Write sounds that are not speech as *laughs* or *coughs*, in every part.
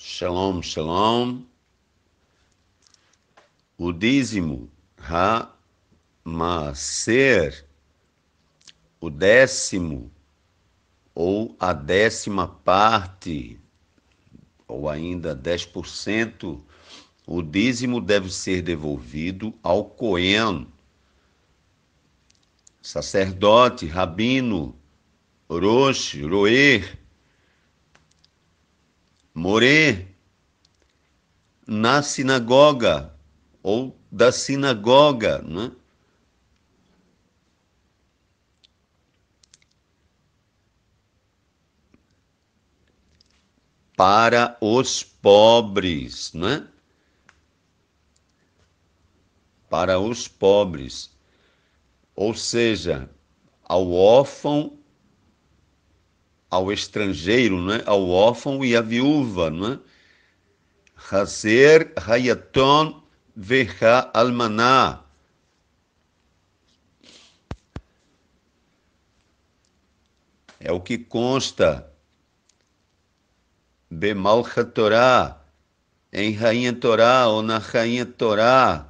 Shalom, shalom. O dízimo, ha-maser, o décimo, ou a décima parte, ou ainda 10%, o dízimo deve ser devolvido ao Cohen, sacerdote, rabino, Rosh, Roer, More, na sinagoga ou da sinagoga, né? Para os pobres, né? Para os pobres. Ou seja, ao órfão ao estrangeiro, né? ao órfão e à viúva. Né? Hazer Hayaton Veha Almaná. É o que consta Bemal Torá, em Rainha Torá ou na Rainha Torá.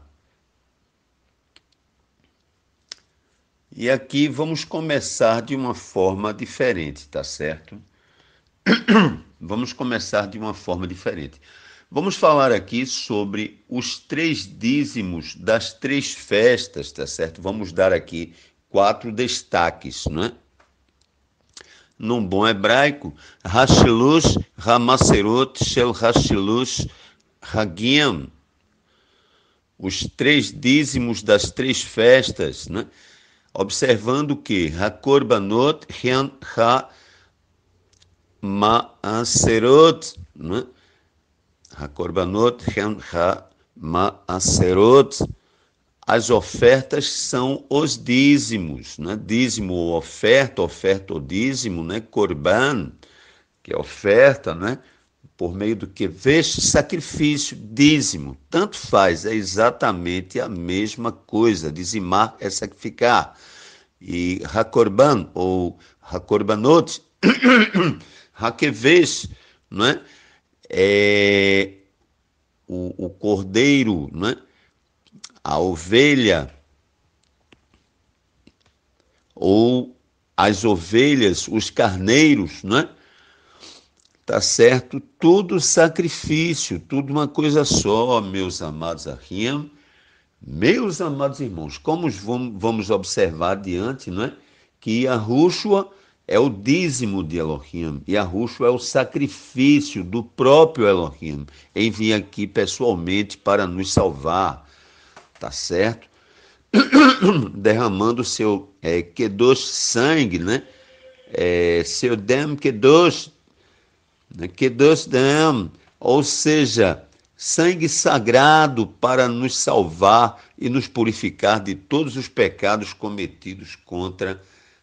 E aqui vamos começar de uma forma diferente, tá certo? *clears throat* Vamos começar de uma forma diferente. Vamos falar aqui sobre os três dízimos das três festas, tá certo? Vamos dar aqui quatro destaques, não é? Num bom hebraico, Hashilush Hamaserot Shel Hashilush Hagim. Os três dízimos das três festas, né? Observando que Hakorbanot Hen Ha Maaserot, né? Hakorbanot Hen Ha Maaserot, as ofertas são os dízimos, né? dízimo ou oferta, oferta ou dízimo, né? Korban, que é oferta, né? por meio do que veste sacrifício, dízimo, tanto faz, é exatamente a mesma coisa. Dizimar é sacrificar. E Hakorban, ou Hakorbanot, *coughs* Hakevesh, não é? é o, o cordeiro, não é? a ovelha, ou as ovelhas, os carneiros, não é? tá certo? Tudo sacrifício, tudo uma coisa só, meus amados Ahim, meus amados irmãos. Como vamos observar adiante, não é? Que a Rúshua é o dízimo de Elohim e a Rúshua é o sacrifício do próprio Elohim em vir aqui pessoalmente para nos salvar, tá certo? *coughs* Derramando seu é, Kedosh sangue, né? É, seu Dem Kedosh que Deus dem, ou seja, sangue sagrado para nos salvar e nos purificar de todos os pecados cometidos contra a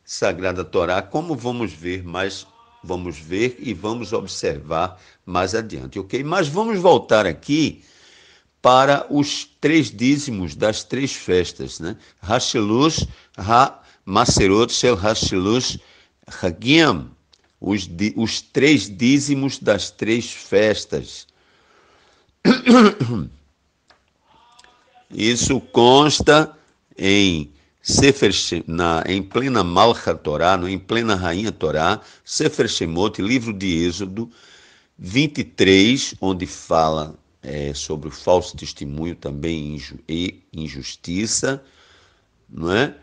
Sagrada Torá, como vamos ver mais vamos ver e vamos observar mais adiante, ok? Mas vamos voltar aqui para os três dízimos das três festas, né? Hashilush, Ha, Maserot, Shel Hashilush, Hagim, os, os três dízimos das três festas. *coughs* Isso consta em Sefer, na, em plena Malcha Torá, no, em plena Rainha Torá, Sefer Shemot, livro de Êxodo 23, onde fala é, sobre o falso testemunho também e injustiça, não é?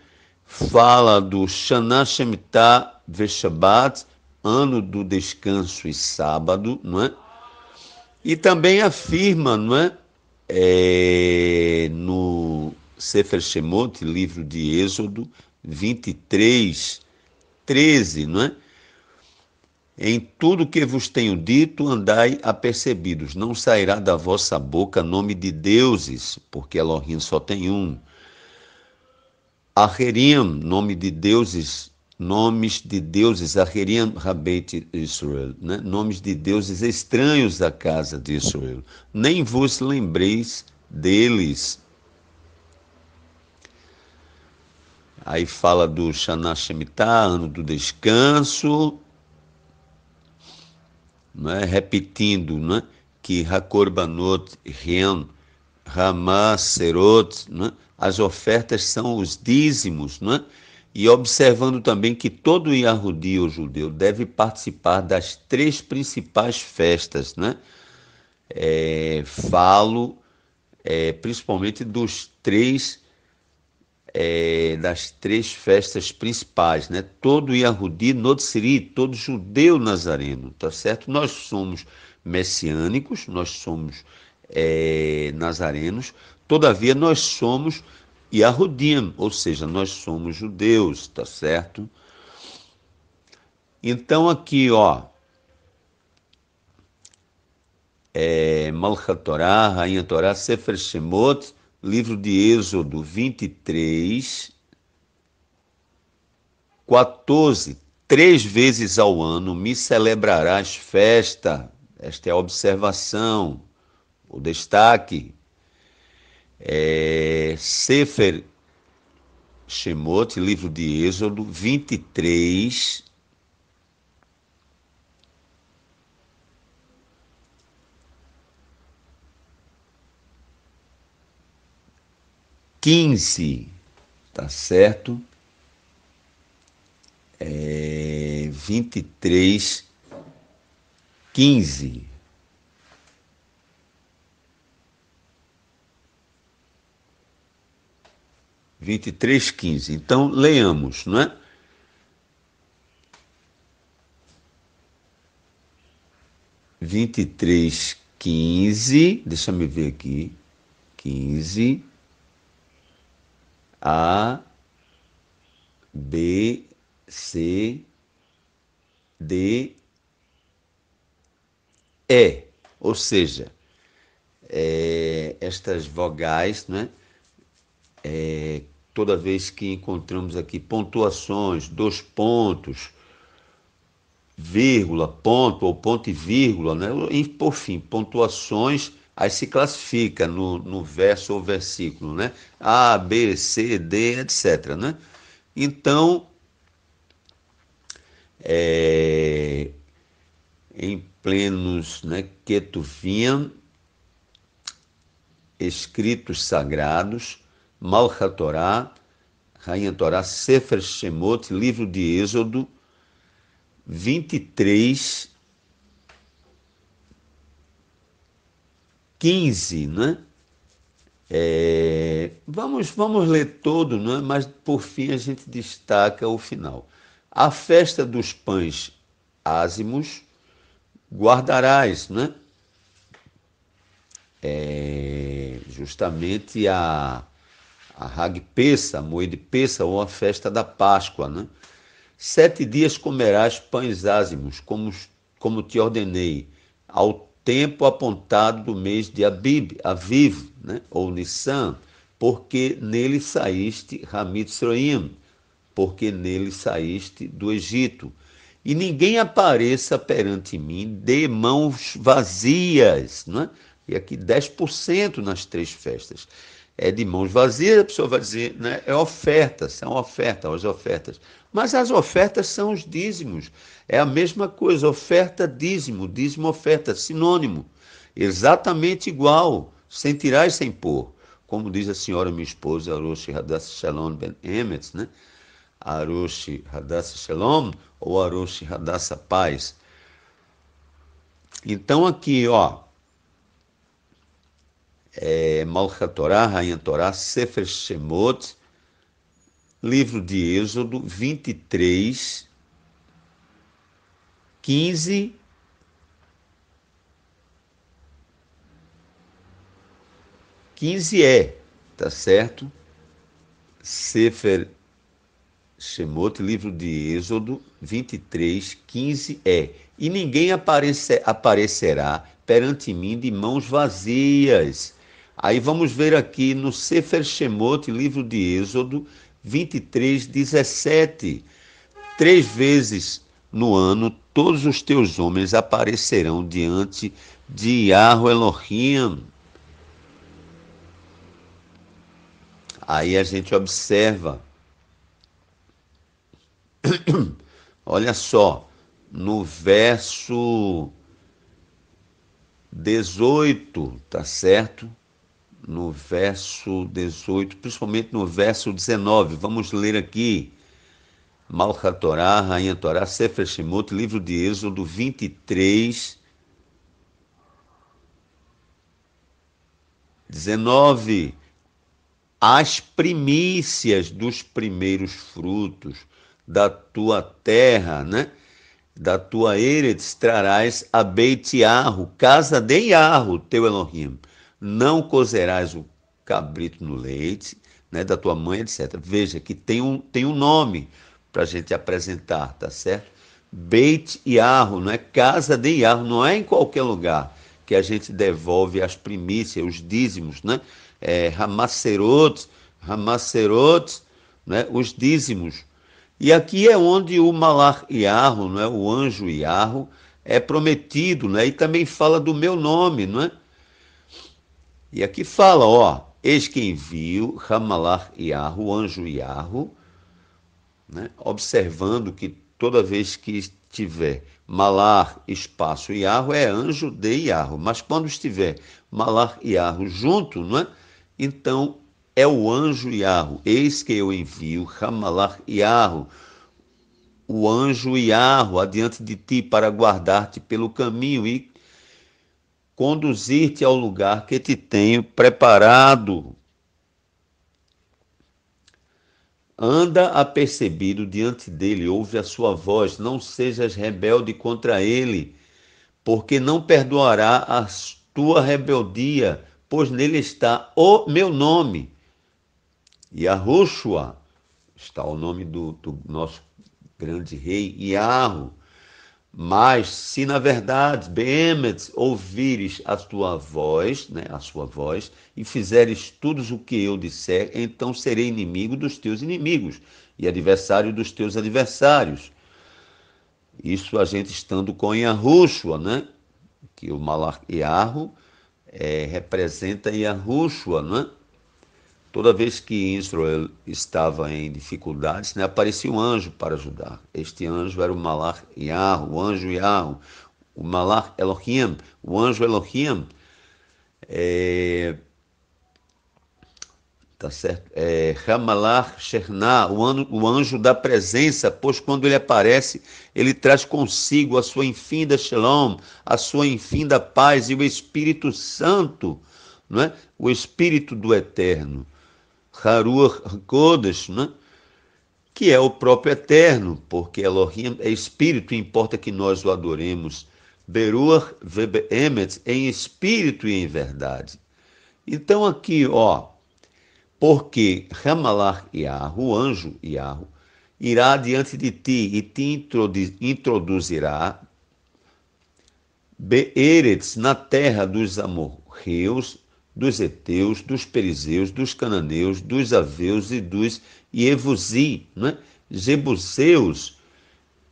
Fala do Shana Shemitah Veshabat, ano do descanso e sábado, não é? E também afirma, não é? é no Sefer Shemot, livro de Êxodo 23, 13, não é? Em tudo que vos tenho dito, andai apercebidos. Não sairá da vossa boca nome de deuses, porque Elohim só tem um. Aherim, nome de deuses nomes de deuses, Aheriam Rabeit Israel, né? nomes de deuses estranhos da casa de Israel. Nem vos lembreis deles. Aí fala do Shana Shemitah, ano do descanso, né? repetindo, né? que Hakorbanot, Ren, Ramá, Serot, né? as ofertas são os dízimos, né? E observando também que todo Yahudi ou judeu deve participar das três principais festas, né? É, falo é, principalmente dos três é, das três festas principais, né? Todo Yahudi, Notsiri, todo judeu nazareno, tá certo? Nós somos messiânicos, nós somos é, nazarenos, todavia nós somos Yahudim, ou seja, nós somos judeus, tá certo? Então aqui, ó, é, Malchat Torá, Rainha Torá, Sefer Shemot, livro de Êxodo 23, 14, três vezes ao ano me celebrarás festa, esta é a observação, o destaque. É, Sefer Shemot, livro de Êxodo 23, quinze, tá certo? É, vinte e três, quinze. Vinte e três, quinze. Então, leamos, não é? Vinte e três, quinze. Deixa eu ver aqui. Quinze. A, B, C, D, E. Ou seja, é, estas vogais, né? É, toda vez que encontramos aqui pontuações, dois pontos, vírgula, ponto ou ponto e vírgula, né? e por fim, pontuações aí se classifica no, no verso ou versículo, né? A, B, C, D, etc. Né? Então, é, em plenos né, Ketuvim, escritos sagrados, Malchat Torá, Rainha Torá, Sefer Shemot, livro de Êxodo, 23, 15, né? É, vamos, vamos ler todo, né? mas por fim a gente destaca o final. A festa dos pães ázimos guardarás, né? É, justamente a, a Hag Pessa, a Moed Pessa, ou a festa da Páscoa, né? Sete dias comerás pães ázimos, como, como te ordenei, ao tempo apontado do mês de Abib, Aviv, né? ou Nissan, porque nele saíste Sroim, porque nele saíste do Egito. E ninguém apareça perante mim de mãos vazias. Né? E aqui 10% nas três festas. É de mãos vazias, a pessoa vai dizer, né? é oferta, são ofertas, as ofertas. Mas as ofertas são os dízimos. É a mesma coisa, oferta, dízimo, dízimo, oferta, sinônimo. Exatamente igual, sem tirar e sem pôr. Como diz a senhora, minha esposa, Aroshi Hadass Shalom Ben Emetz, né? Aroshi Hadass Shalom ou Aroshi Hadass Paz. Então aqui, ó, é, Malchat Torá, Rainha Torá, Sefer Shemot, livro de Êxodo 23, 15 15 é, tá certo? Sefer Shemot, livro de Êxodo 23, 15 é. E ninguém aparecer, aparecerá perante mim de mãos vazias. Aí vamos ver aqui no Sefer Shemot, livro de Êxodo 23, 17. Três vezes no ano todos os teus homens aparecerão diante de Yahweh Elohim. Aí a gente observa. *coughs* Olha só, no verso 18, tá certo? No verso 18, principalmente no verso 19. Vamos ler aqui. Malcha Torá, Rainha Torá, Sefer Shemot, livro de Êxodo 23, 19. As primícias dos primeiros frutos da tua terra, né? Da tua Eretz trarás a Beitiarro, casa de Iarro, teu Elohim. Não cozerás o cabrito no leite, né? Da tua mãe, etc. Veja que tem um, tem um nome para a gente apresentar, tá certo? Beit Iarro, não é casa de Iarro, não é em qualquer lugar que a gente devolve as primícias, os dízimos, né? É, Hamaserot, né? os dízimos. E aqui é onde o Malar Iarro, né? o anjo Iarro, é prometido, né? e também fala do meu nome, não é? E aqui fala, ó, eis que envio Hamalar Iarro, o anjo Iarro, né? observando que toda vez que tiver Malar, espaço Iarro, é anjo de Iarro. Mas quando estiver Malar e junto, não é? então é o anjo Iarro. Eis que eu envio Ramalar Iarro, o anjo Iarro, adiante de ti para guardar-te pelo caminho e conduzir-te ao lugar que te tenho preparado. Anda apercebido diante dele, ouve a sua voz, não sejas rebelde contra ele, porque não perdoará a tua rebeldia, pois nele está o meu nome. A Roshua está o nome do, do nosso grande rei, Iarro, mas se na verdade, Behemet, ouvires a tua voz, né, a sua voz, e fizeres tudo o que eu disser, então serei inimigo dos teus inimigos e adversário dos teus adversários. Isso a gente estando com Yahushua, né? Que o Malach Yarro é, representa Yahushua, né? Toda vez que Israel estava em dificuldades, né, aparecia um anjo para ajudar. Este anjo era o Malach Yah, o anjo Yah, o Malach Elohim, o anjo Elohim. É, tá certo? É, Hamalach Shechna, o, o anjo da presença, pois quando ele aparece, ele traz consigo a sua infinda Shalom, a sua infinda paz e o Espírito Santo, não é? o Espírito do Eterno. Haruach Kodesh, né? que é o próprio Eterno, porque Elohim é espírito, importa que nós o adoremos. Beruach Emet, em espírito e em verdade. Então aqui, ó, porque Ramalar Yahu, o anjo Yahu, irá diante de ti e te introduzirá Beeretz, na terra dos amorreus, dos heteus, dos perizeus, dos cananeus, dos aveus e dos Ievusi, né? Jebuseus,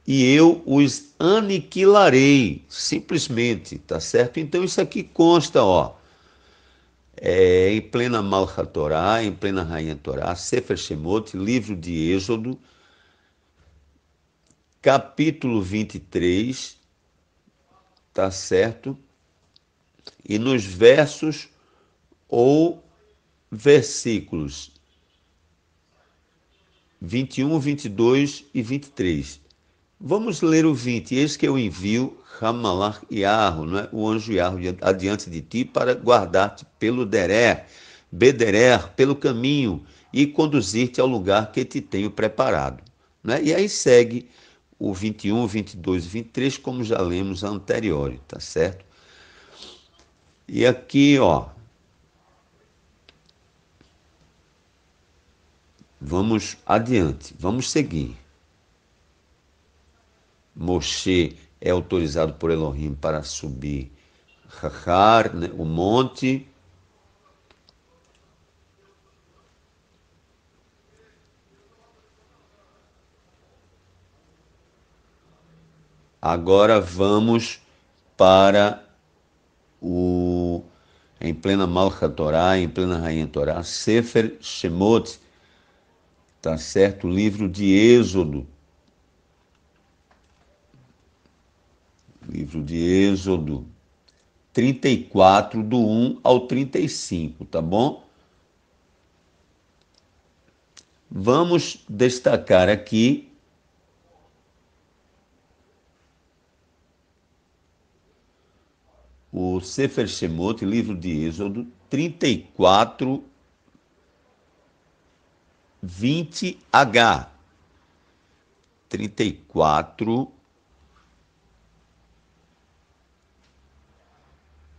e eu os aniquilarei, simplesmente, tá certo? Então isso aqui consta, ó, é, em plena Malcha Torá, em plena Rainha Torá, Sefer Shemot, livro de Êxodo, capítulo 23, tá certo? E nos versos ou versículos 21, 22 e 23. Vamos ler o 20. Eis que eu envio Ramalach Yarro, não é? o anjo Yarro, adiante de ti, para guardar-te pelo Derer, Bederer, pelo caminho, e conduzir-te ao lugar que te tenho preparado. Né? E aí segue o 21, 22 e 23, como já lemos anterior, tá certo? E aqui, ó, Vamos adiante, vamos seguir. Moshe é autorizado por Elohim para subir Rahar, né, o monte. Agora vamos para o em plena Malcha Torá, em plena Rainha Torá, Sefer Shemot, tá certo? Livro de Êxodo. Livro de Êxodo. 34, do 1 ao 35, tá bom? Vamos destacar aqui o Sefer Shemot, livro de Êxodo, 34, 20H. 34,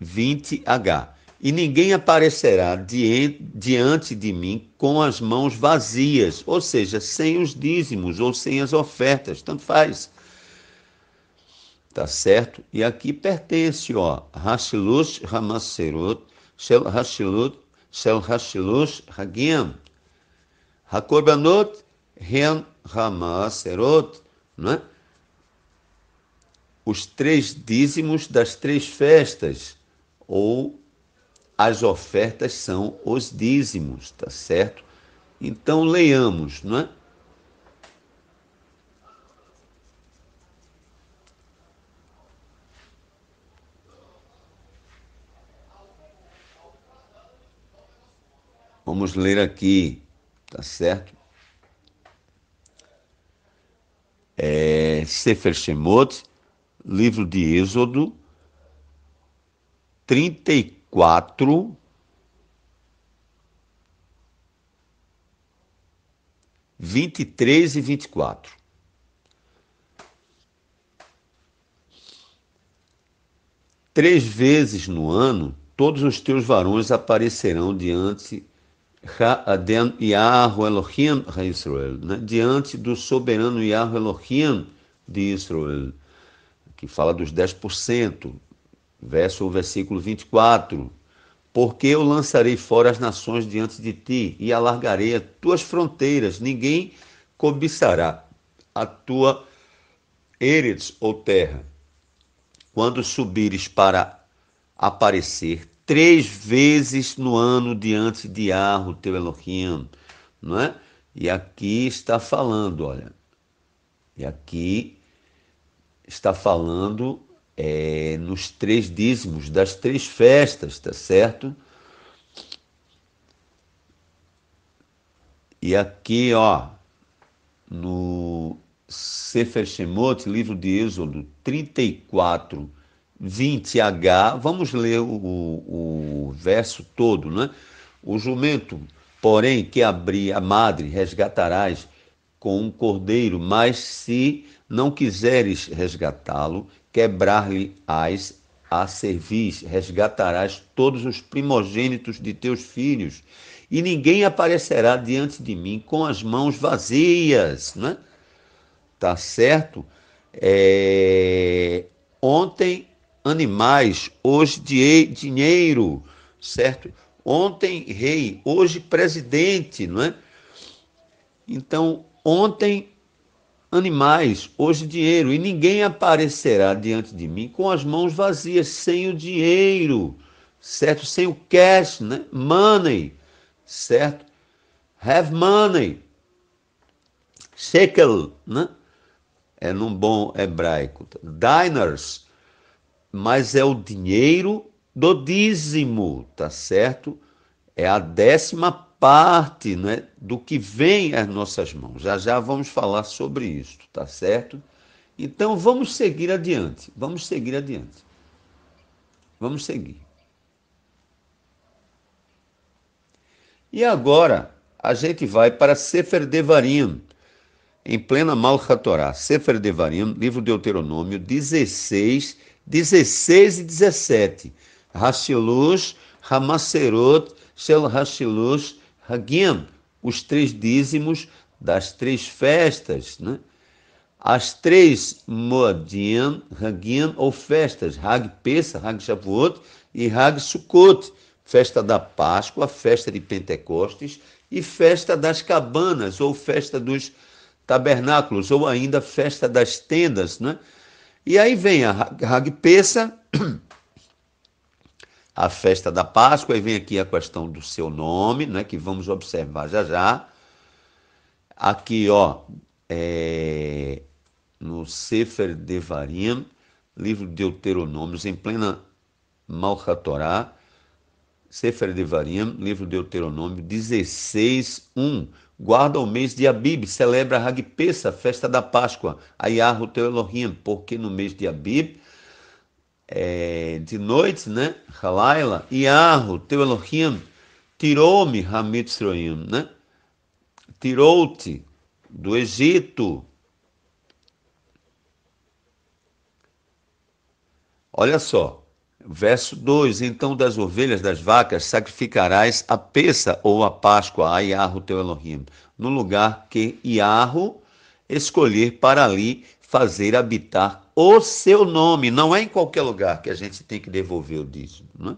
20H. E ninguém aparecerá diante de mim com as mãos vazias, ou seja, sem os dízimos ou sem as ofertas, tanto faz. Tá certo? E aqui pertence, ó, Hashilush Hamaserot, Shel Hashilut, Shel Hagim, Hakorbanot Hen Hamaserot, não é? Os três dízimos das três festas ou as ofertas são os dízimos, tá certo? Então leiamos, não é? Vamos ler aqui, tá certo? É, Sefer Shemot, livro de Êxodo, 34, vinte e três e vinte e quatro. Três vezes no ano, todos os teus varões aparecerão diante Yahweh Elohim Israel, né? diante do soberano Yahweh Elohim de Israel, que fala dos 10%, verso versículo 24. Porque eu lançarei fora as nações diante de ti e alargarei as tuas fronteiras, ninguém cobiçará a tua Eretz ou terra. Quando subires para aparecer três vezes no ano diante de Arro, teu Elohim, não é? E aqui está falando, olha, e aqui está falando é, nos três dízimos das três festas, tá certo? E aqui, ó, no Sefer Shemot, livro de Êxodo 34, 20h, vamos ler o, o verso todo, né? O jumento, porém, que abrir a madre, resgatarás com um cordeiro, mas se não quiseres resgatá-lo, quebrar-lhe-ás a cerviz, resgatarás todos os primogênitos de teus filhos, e ninguém aparecerá diante de mim com as mãos vazias, né? Tá certo? É... Ontem animais, hoje dinheiro, certo? Ontem rei, hoje presidente, não é? Então, ontem animais, hoje dinheiro, e ninguém aparecerá diante de mim com as mãos vazias, sem o dinheiro, certo? Sem o cash, né? Money, certo? Have money. Shekel, né? É num bom hebraico. Diners, mas é o dinheiro do dízimo, tá certo? É a décima parte né, do que vem às nossas mãos. Já já vamos falar sobre isso, tá certo? Então vamos seguir adiante, vamos seguir adiante. Vamos seguir. E agora a gente vai para Sefer Devarim, em plena Malcha Torá. Sefer Devarim, livro de Deuteronômio 16, 16 e 17. Hashilush, Hamaserot, Shel Hashilush, Hagim, os três dízimos das três festas, né? As três Moadim, Hagim ou festas, Hag Pesach, Hag Shavuot e Hag Sukkot, festa da Páscoa, festa de Pentecostes e festa das cabanas ou festa dos tabernáculos ou ainda festa das tendas, né? E aí vem a Hagpessa, a festa da Páscoa, e vem aqui a questão do seu nome, né, que vamos observar já já. Aqui, ó, é, no Sefer Devarim, livro de Deuteronômios, em plena Malchatorá, Sefer Devarim, livro de Deuteronômio 16, 1. Guarda o mês de Abib, celebra a Hagpesa, festa da Páscoa, a Yahweh teu Elohim, porque no mês de Abib, é, de noite, né, Halaila, Yahweh teu Elohim, tirou-me Hamitzroim, né, tirou-te do Egito. Olha só, Verso 2: Então das ovelhas das vacas sacrificarás a peça ou a Páscoa a Iarro teu Elohim, no lugar que Iarro escolher para ali fazer habitar o seu nome. Não é em qualquer lugar que a gente tem que devolver o dízimo. Né?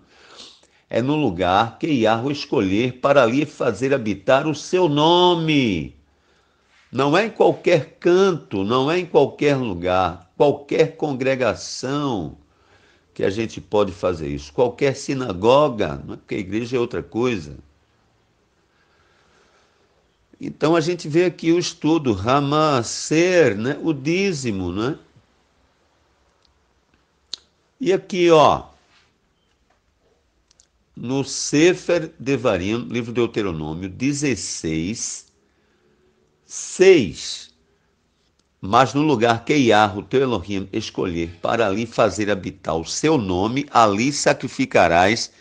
É no lugar que Iarro escolher para ali fazer habitar o seu nome. Não é em qualquer canto, não é em qualquer lugar, qualquer congregação que a gente pode fazer isso. Qualquer sinagoga, não é porque a igreja é outra coisa. Então a gente vê aqui o estudo, Ramaser, né? o dízimo, né? E aqui, ó, no Sefer Devarim, livro de Deuteronômio 16, 6 mas no lugar que Iarro, teu Elohim, escolher para ali fazer habitar o seu nome, ali sacrificarás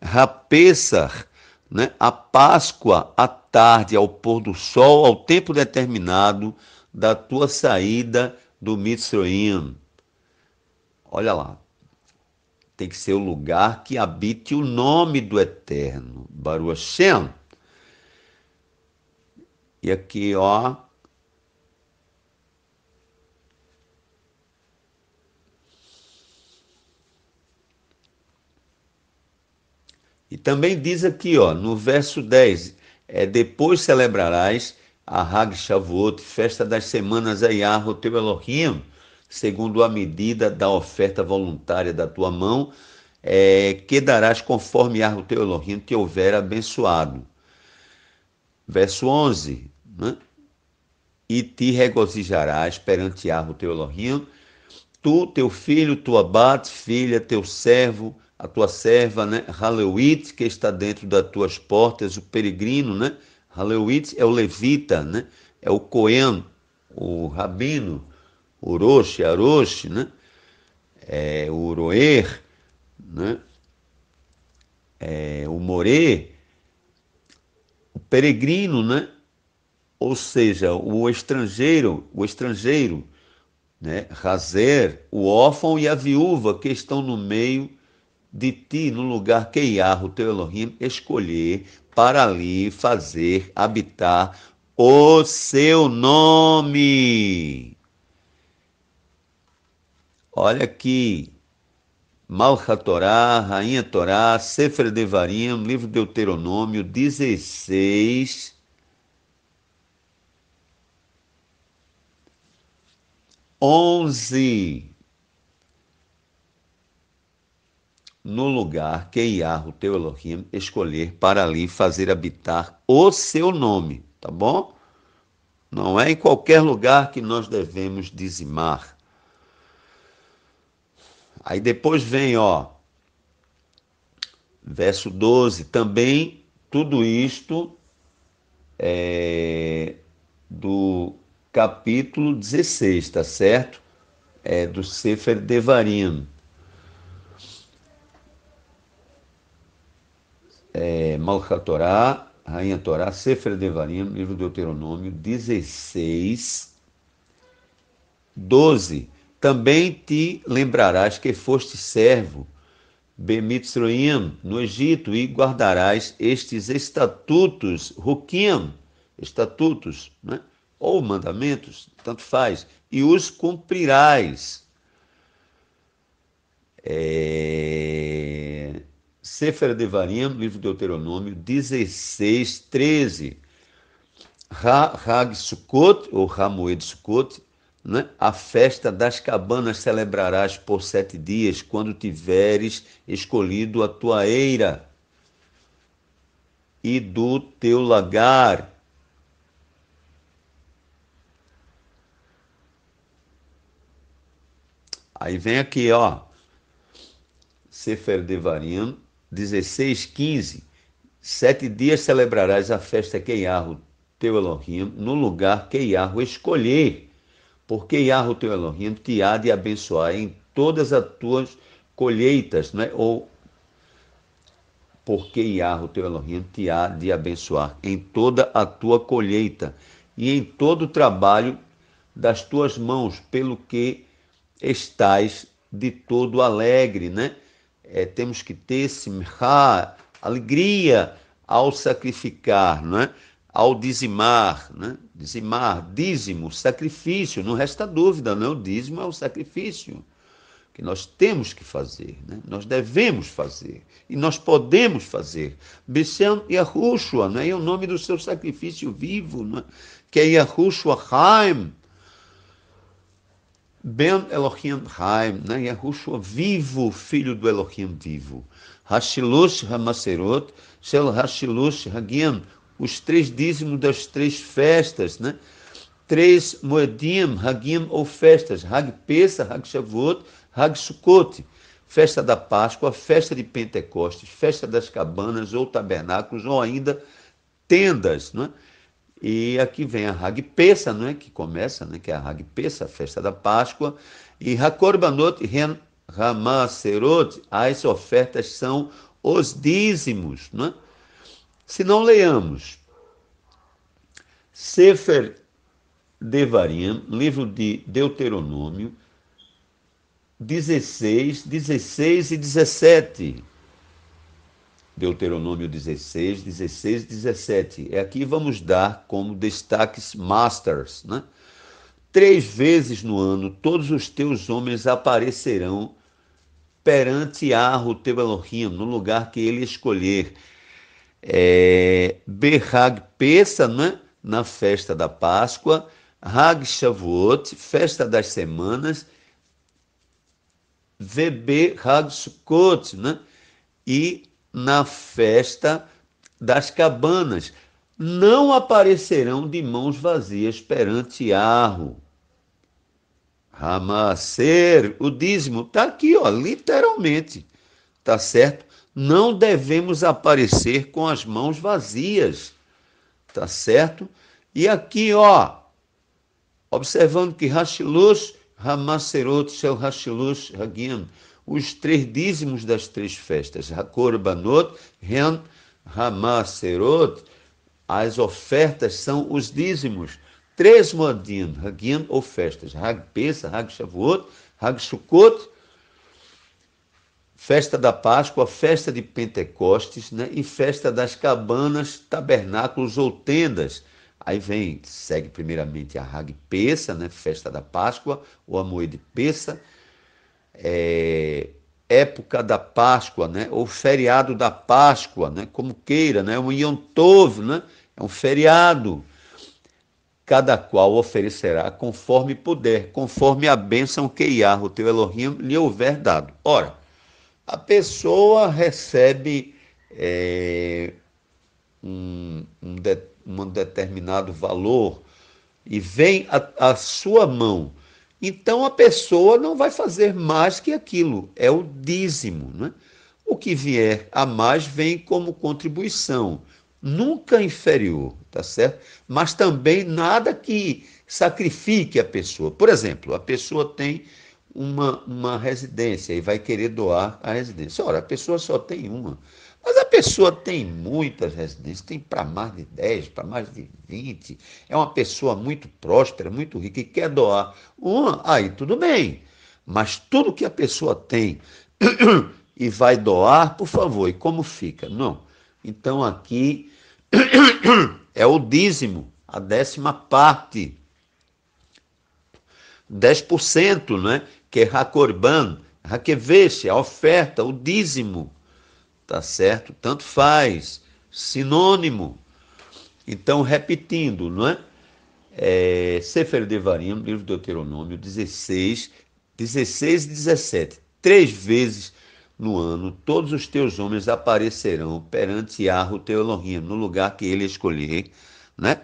Rapesar, né? a Páscoa à tarde, ao pôr do sol, ao tempo determinado da tua saída do Mitzroim. Olha lá, tem que ser o lugar que habite o nome do Eterno, Baruch Hashem. E aqui, ó, E também diz aqui, ó, no verso 10, é, depois celebrarás a Hag Shavuot, festa das semanas a Yahweh, teu Elohim, segundo a medida da oferta voluntária da tua mão, é, que darás conforme Yahweh, teu Elohim, te houver abençoado. Verso 11, né? E te regozijarás perante Yahweh, teu Elohim, tu, teu filho, tua bate, filha, teu servo, a tua serva, né? Haleuit, que está dentro das tuas portas, o peregrino, né? Haleuit é o levita, né? É o Cohen, o rabino, o Roche, Aroche, né? É, o Roer, né? É, o Morê, o peregrino, né? Ou seja, o estrangeiro, o estrangeiro, né? Razer, o órfão e a viúva que estão no meio de ti no lugar que Yahweh, teu Elohim, escolher para ali fazer habitar o seu nome. Olha aqui, Malcha Torá, Rainha Torá, Sefer Devarim, livro de Deuteronômio 16, onze. No lugar que Iarro, teu Elohim, escolher para ali fazer habitar o seu nome, tá bom? Não é em qualquer lugar que nós devemos dizimar. Aí depois vem, ó, verso 12, também tudo isto é do capítulo 16, tá certo? É do Sefer Devarim. É, Torá, Rainha Torá, Sefer Devarim, livro do Deuteronômio 16, 12. Também te lembrarás que foste servo, Bemitzroim, no Egito, e guardarás estes estatutos, Rukim, estatutos, né? ou mandamentos, tanto faz, e os cumprirás. É... Sefer Devarim, livro de Deuteronômio 16, 13. Hag Sukkot, ou Hamoed Sukkot, né? a festa das cabanas celebrarás por sete dias, quando tiveres escolhido a tua eira e do teu lagar. Aí vem aqui, ó. Sefer Devarim 16, 15. Sete dias celebrarás a festa que teu Elohim, no lugar que escolher, porque Yahweh, teu Elohim, te há de abençoar em todas as tuas colheitas, né? ou porque Yahweh, teu Elohim, te há de abençoar em toda a tua colheita e em todo o trabalho das tuas mãos, pelo que estás de todo alegre, né? É, temos que ter simha, alegria ao sacrificar, não é? ao dizimar, né? dizimar, dízimo, sacrifício, não resta dúvida, não, o dízimo é o sacrifício que nós temos que fazer, né? nós devemos fazer e nós podemos fazer. Bessem Yahushua, né? é o nome do seu sacrifício vivo, né? que é Yahushua Haim, Ben Elohim Haim, né? Yahushua vivo, filho do Elohim vivo. Hashilush Hamaserot, Shel Hashilush Hagim, os três dízimos das três festas, né? Três moedim, Hagim ou festas, Hag Pesa, Hag Shavuot, Hag Sukkot, festa da Páscoa, festa de Pentecostes, festa das cabanas ou tabernáculos ou ainda tendas, né? E aqui vem a Hag Pesa, né? Que começa, né? Que é a Hag Pesa, a festa da Páscoa, e Hakorbanot Ren Ramaserot, as ofertas são os dízimos, né? Se não leamos Sefer Devarim, livro de Deuteronômio, 16, 16 e 17. Deuteronômio 16, 16 e 17. É aqui vamos dar como destaques masters, né? Três vezes no ano todos os teus homens aparecerão perante Arro, teu Elohim, no lugar que ele escolher. É, Berhag Pesa, né? na festa da Páscoa, Hag Shavuot, festa das semanas, VB Hag Sukkot, né? e na festa das cabanas. Não aparecerão de mãos vazias perante Arro. Ramacer, o dízimo, está aqui, ó, literalmente, tá certo? Não devemos aparecer com as mãos vazias, tá certo? E aqui, ó, observando que Hashilush, Ramacerot, Shel Hashilush, Hagim, os três dízimos das três festas, Hakorbanot, Ren, Ramacerot, as ofertas são os dízimos. Três modim, Hagim ou festas, Hag Pesa, Hag Shavuot, Hag Sukkot, festa da Páscoa, festa de Pentecostes né? e festa das cabanas, tabernáculos ou tendas. Aí vem, segue primeiramente a Hag Pesa, né? festa da Páscoa, ou a Moed Pesa, é, época da Páscoa, né? ou feriado da Páscoa, né? como queira, né? um Yom né? é um feriado. Cada qual oferecerá conforme puder, conforme a bênção que Yahweh, teu Elohim, lhe houver dado. Ora, a pessoa recebe é, um, um, de, um determinado valor e vem a, a sua mão então a pessoa não vai fazer mais que aquilo, é o dízimo. Né? O que vier a mais vem como contribuição, nunca inferior, tá certo? Mas também nada que sacrifique a pessoa. Por exemplo, a pessoa tem uma, uma residência e vai querer doar a residência. Ora, a pessoa só tem uma. Mas a pessoa tem muitas residências, tem para mais de 10, para mais de 20. É uma pessoa muito próspera, muito rica e quer doar uma, aí tudo bem. Mas tudo que a pessoa tem *clears throat* e vai doar, por favor, e como fica? Não. Então aqui *clears throat* é o dízimo, a décima parte. 10%, né? que é Hakorban, Hakevesh, a oferta, o dízimo tá certo? Tanto faz, sinônimo. Então, repetindo, não é? é Sefer Devarim, livro do Deuteronômio 16, 16 e 17. Três vezes no ano, todos os teus homens aparecerão perante Yahweh, teu Elohim, no lugar que ele escolher, né?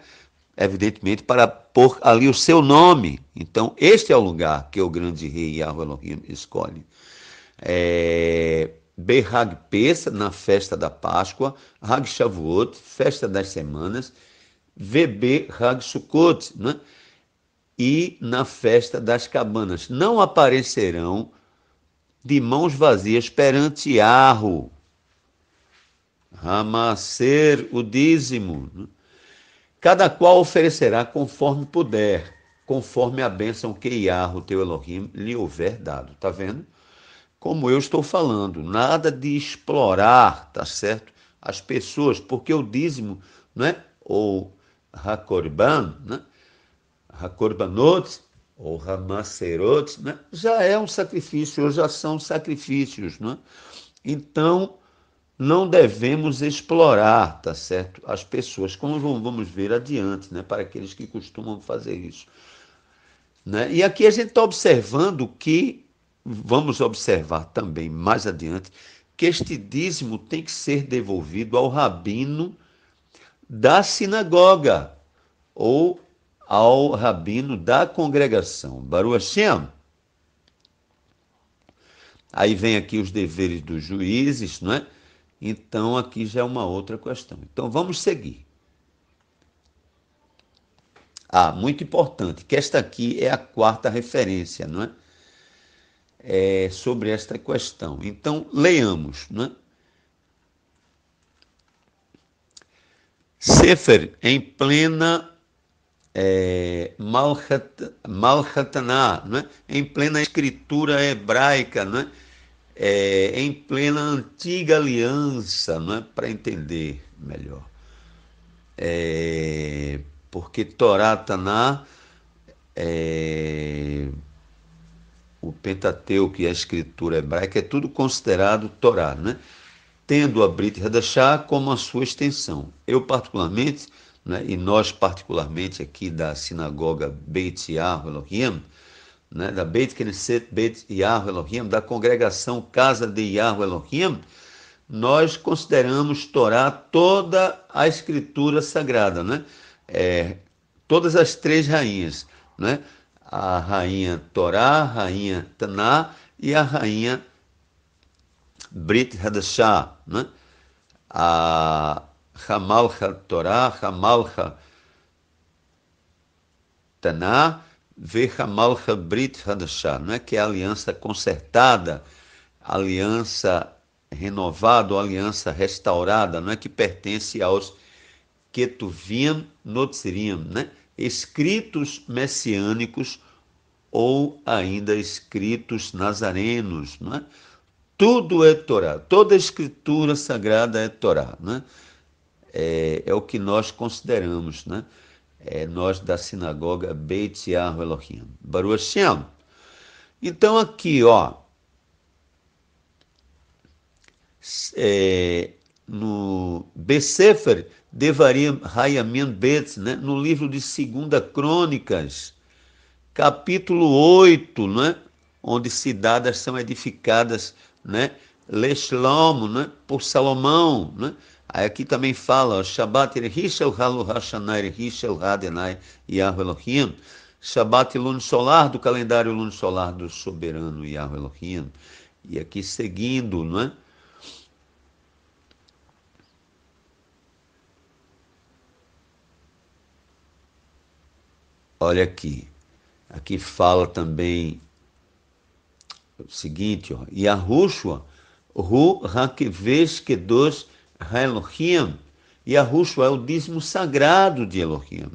Evidentemente, para pôr ali o seu nome. Então, este é o lugar que o grande rei Yahweh Elohim escolhe. É, Behag Pesa, na festa da Páscoa, Hag Shavuot, festa das semanas, VB Hag Sukkot, né? e na festa das cabanas. Não aparecerão de mãos vazias perante Arro, Ramacer o dízimo. Né? Cada qual oferecerá conforme puder, conforme a bênção que Iarro, teu Elohim, lhe houver dado. Tá vendo? Como eu estou falando, nada de explorar, tá certo? As pessoas, porque o dízimo, não é? Ou Hakorban, né? Hakorbanot, ou Hamaserot, né? já é um sacrifício, ou já são sacrifícios. Né? Então, não devemos explorar, tá certo? As pessoas, como vamos ver adiante, né? Para aqueles que costumam fazer isso. Né? E aqui a gente está observando que, vamos observar também mais adiante, que este dízimo tem que ser devolvido ao rabino da sinagoga ou ao rabino da congregação. Baruch Hashem. Aí vem aqui os deveres dos juízes, não é? Então aqui já é uma outra questão. Então vamos seguir. Ah, muito importante, que esta aqui é a quarta referência, não é? É sobre esta questão. Então, leiamos, não é? Sefer em plena é, Malhat, Malhataná, não é? em plena escritura hebraica, não é? em plena antiga aliança, não é? para entender melhor. É, porque Torá Taná, é, o Pentateuco e a escritura hebraica é tudo considerado Torá, né? tendo a Brit Hadashah como a sua extensão. Eu, particularmente, né, e nós, particularmente aqui da sinagoga Beit Yah Elohim, né, da Beit Knesset Beit Yahweh Elohim, da congregação Casa de Yahweh Elohim, nós consideramos Torá toda a escritura sagrada, né? É, todas as três rainhas, né? A rainha Torá, a rainha Taná e a rainha Brit Hadashah, né? A Hamalcha Torá, Hamalcha Taná Vechamalcha Brit Hadashah, não é que é a aliança consertada, aliança renovada, aliança restaurada, não é que pertence aos Ketuvim Notzirim, né? Escritos messiânicos ou ainda escritos nazarenos, não é? Tudo é Torá, toda escritura sagrada é Torá, né? É, é o que nós consideramos, né? é, nós da sinagoga Beit Yahweh Elohim. Baruch Hashem. Então aqui, ó, é, no Besefer Devarim Hayamin Bet, né, no livro de Segunda Crônicas, capítulo 8, né, onde cidades são edificadas, né, Leshlomo, né, por Salomão, né, Aí aqui também fala, Shabbat Rishel Halu Hashanai Rishel Hadenai Yahweh Elohim. Shabbat lune solar do calendário lune solar do soberano Yahweh Elohim. E aqui seguindo, não é? Olha aqui. Aqui fala também o seguinte, ó. Yahushua, Ru Hakevesh Kedosh Elohim, e Yahushua é o dízimo sagrado de Elohim.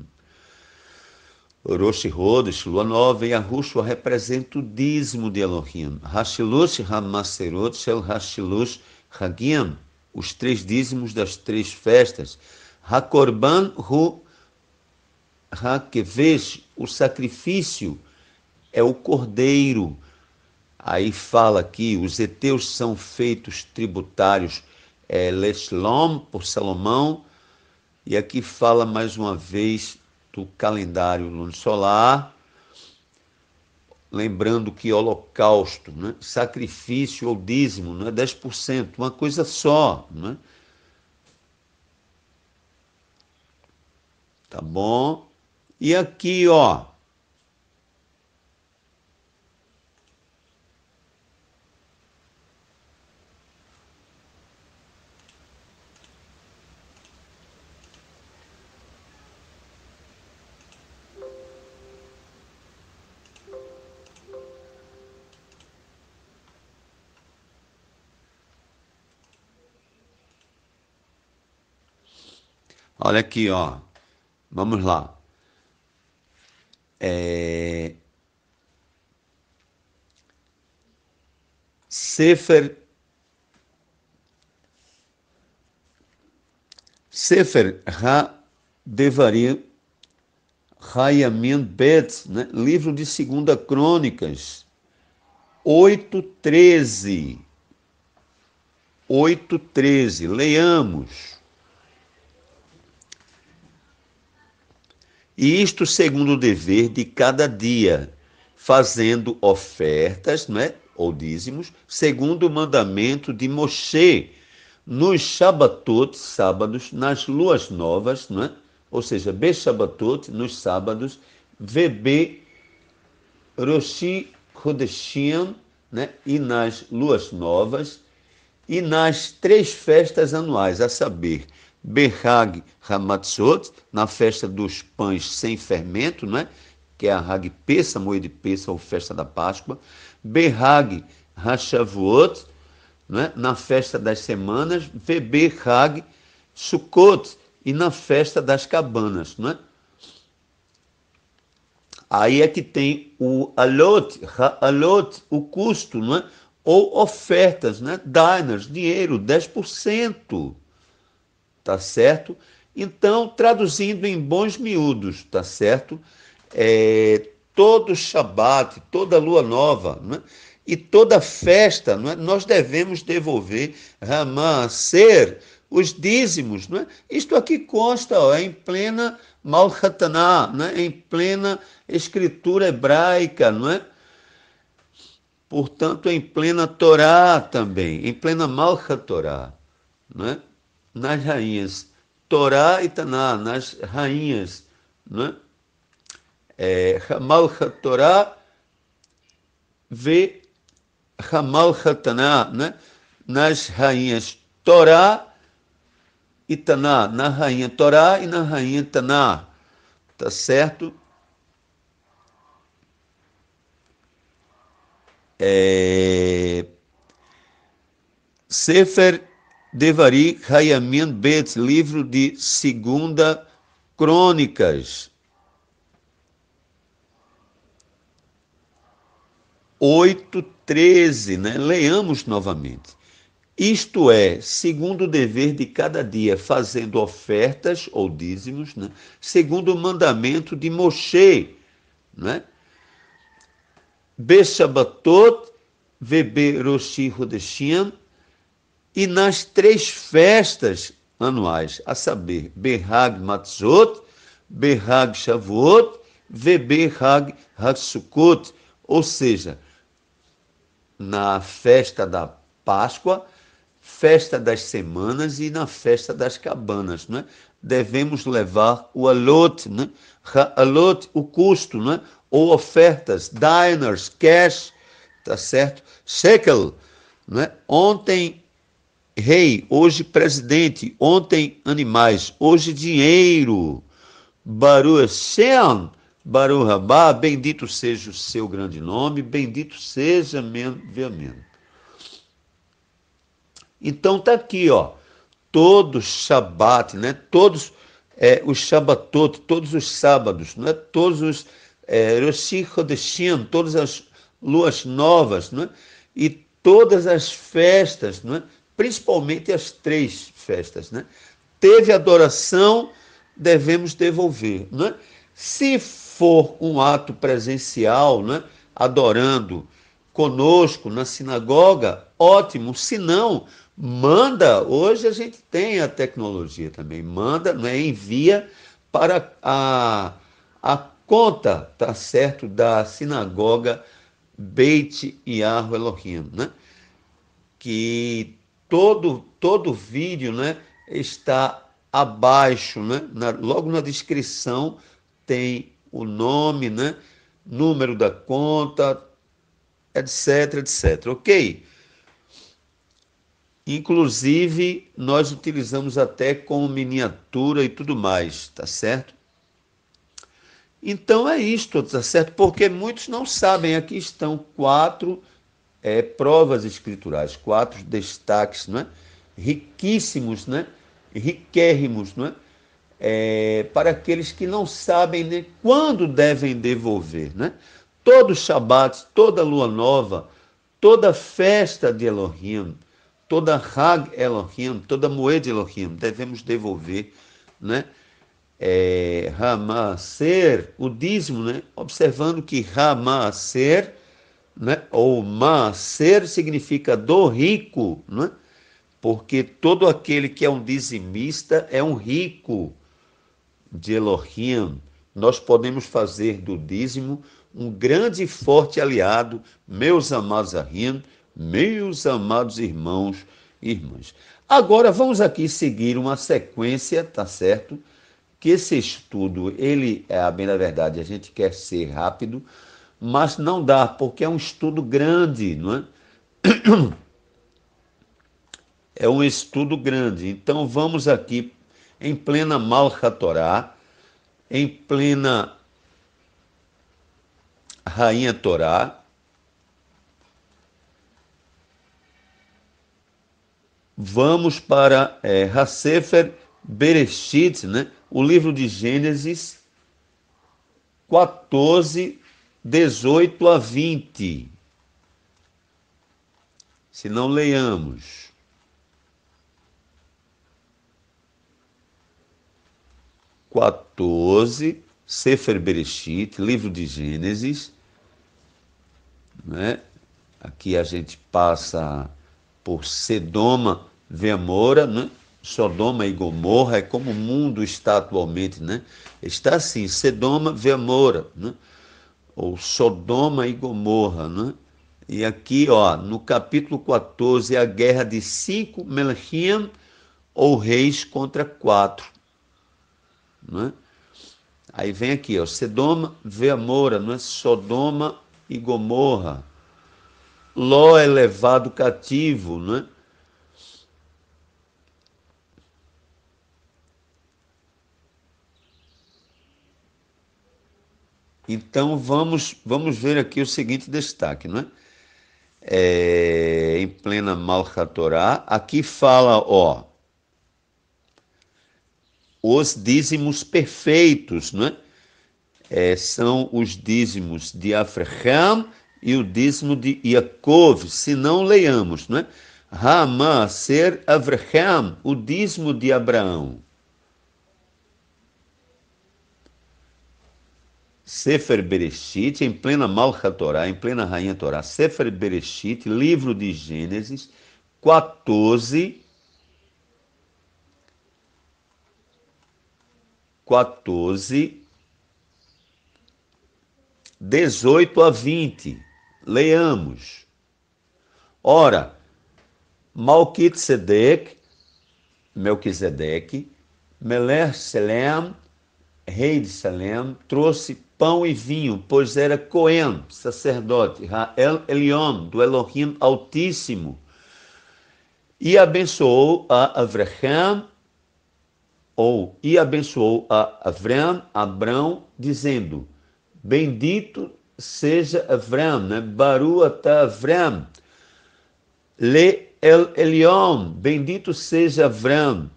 Rosh Rodos, lua nova, Yahushua representa o dízimo de Elohim. Hashilush Hamaserot Shel Hashilush Hagim, os três dízimos das três festas. Hakorban Hu Hakevesh, o sacrifício é o cordeiro. Aí fala aqui, os heteus são feitos tributários é, Leslom, por Salomão, e aqui fala mais uma vez do calendário lunisolar, lembrando que holocausto, né? sacrifício ou dízimo, não é 10%, uma coisa só. Né? Tá bom? E aqui, ó. Olha aqui, ó. Vamos lá. É... Sefer Sefer Ha-Devarim Hayamin Bet, né? livro de Segunda Crônicas, 8.13. 8.13. Leiamos. E isto segundo o dever de cada dia, fazendo ofertas, não é? ou dízimos, segundo o mandamento de Moshe, nos Shabatot, sábados, nas luas novas, não é? ou seja, Beshabatot, nos sábados, VB Roshi Hodeshim, né? e nas luas novas, e nas três festas anuais, a saber, Behag Hamatzot, na festa dos pães sem fermento, né? que é a Hag Pessa, moe de Pessa, ou festa da Páscoa, Behag Hashavuot, né? na festa das semanas, Vebe Hag Sukkot, e na festa das cabanas. Né? Aí é que tem o alot, alot o custo, né? ou ofertas, né? diners, dinheiro, 10%. Tá certo? Então, traduzindo em bons miúdos, tá certo? É, todo Shabat, toda lua nova, né? e toda festa, é? nós devemos devolver Ramã, ser os dízimos. Não é? Isto aqui consta ó, em plena Malhataná, é? em plena escritura hebraica, não é? Portanto, em plena Torá também, em plena Malhatorá, não é? Nas rainhas. Torá e Taná, nas rainhas. Não é? É, Torá vê Hamalhataná, né? nas rainhas Torá e Taná, na rainha Torá e na rainha Taná. Tá certo? É... Sefer Devari Hayamin Bet, livro de Segunda Crônicas. Oito, treze, né? Leamos novamente. Isto é, segundo o dever de cada dia, fazendo ofertas ou dízimos, né? segundo o mandamento de Moshe, né? Beshabatot, Vebe Roshi Rodeshim, e nas três festas anuais, a saber, Behag Matzot, Behag Shavuot, Hag Hatsukot, ou seja, na festa da Páscoa, festa das semanas e na festa das cabanas, né? Devemos levar o alot, né? Alot, o custo, né? Ou ofertas, diners, cash, tá certo? Shekel, né? Ontem rei, hoje presidente, ontem animais, hoje dinheiro. Baru Hashem, Baru Rabá, bendito seja o seu grande nome, bendito seja, amém. Então tá aqui, ó, todo Shabat, né? Todos é, os Shabatot, todos os sábados, né? Todos os é, Rosh Chodeshim, todas as luas novas, né? E todas as festas, né? Principalmente as três festas, né? Teve adoração, devemos devolver, né? Se for um ato presencial, né? Adorando conosco na sinagoga, ótimo. Se não, manda, hoje a gente tem a tecnologia também, manda, não é, envia para a, a conta, tá certo, da sinagoga Beit Yahweh Elohim, né? Que todo todo vídeo, né, está abaixo, né? Na, logo na descrição tem o nome, né? Número da conta, etc, etc, ok? Inclusive, nós utilizamos até como miniatura e tudo mais, tá certo? Então é isto, tá certo? Porque muitos não sabem. Aqui estão quatro é, provas escriturais, quatro destaques, não é? Riquíssimos, né? Riquérrimos, não é? é, para aqueles que não sabem nem quando devem devolver. Né? Todo Shabat, toda lua nova, toda festa de Elohim, toda Hag Elohim, toda Moed Elohim, devemos devolver. Né? É, Ser, o dízimo, né? observando que Ser, né? ou Ser significa do rico, né? porque todo aquele que é um dizimista é um rico de Elohim. Nós podemos fazer do dízimo um grande e forte aliado, meus amados Ahim, meus amados irmãos e irmãs. Agora vamos aqui seguir uma sequência, tá certo? Que esse estudo, ele, é bem na verdade, a gente quer ser rápido, mas não dá, porque é um estudo grande, não é? *clears throat* é um estudo grande. Então vamos aqui em plena Malcha Torá, em plena Rainha Torá, vamos para é, Hasefer Bereshit, né? o livro de Gênesis 14, 18 a 20. Se não leiamos. 14, Sefer Bereshit, livro de Gênesis. Né? Aqui a gente passa por Sedoma, Veamora, né? Sodoma e Gomorra, é como o mundo está atualmente, né? Está assim, Sedoma, Veamora, né? Ou Sodoma e Gomorra, né? E aqui, ó, no capítulo 14, é a guerra de cinco Melchim, ou reis contra quatro. Né? Aí vem aqui, ó, Sedoma, Veamora, não é? Sodoma e Gomorra. Ló é levado cativo, não Então vamos, vamos ver aqui o seguinte destaque, não é? é em plena Malchatorá, aqui fala, ó, os dízimos perfeitos, não é? é são os dízimos de Abraham e o dízimo de Yaakov, se não leiamos, não é? Ramá, ser Abraham, o dízimo de Abraão. Sefer Bereshit, em plena Malcha Torá, em plena Rainha Torá, Sefer Bereshit, livro de Gênesis, 14, 14, 18 a 20. Leamos. Ora, Malquitzedek, Melquisedeque, Meler Selem, rei de Selem, trouxe pão e vinho, pois era Cohen, sacerdote, Rael Elion, do Elohim Altíssimo, e abençoou a Avraham ou e abençoou a Avram, Abrão, dizendo: Bendito seja Avram, né? Baru ata Avram, Le El Elion, bendito seja Avram,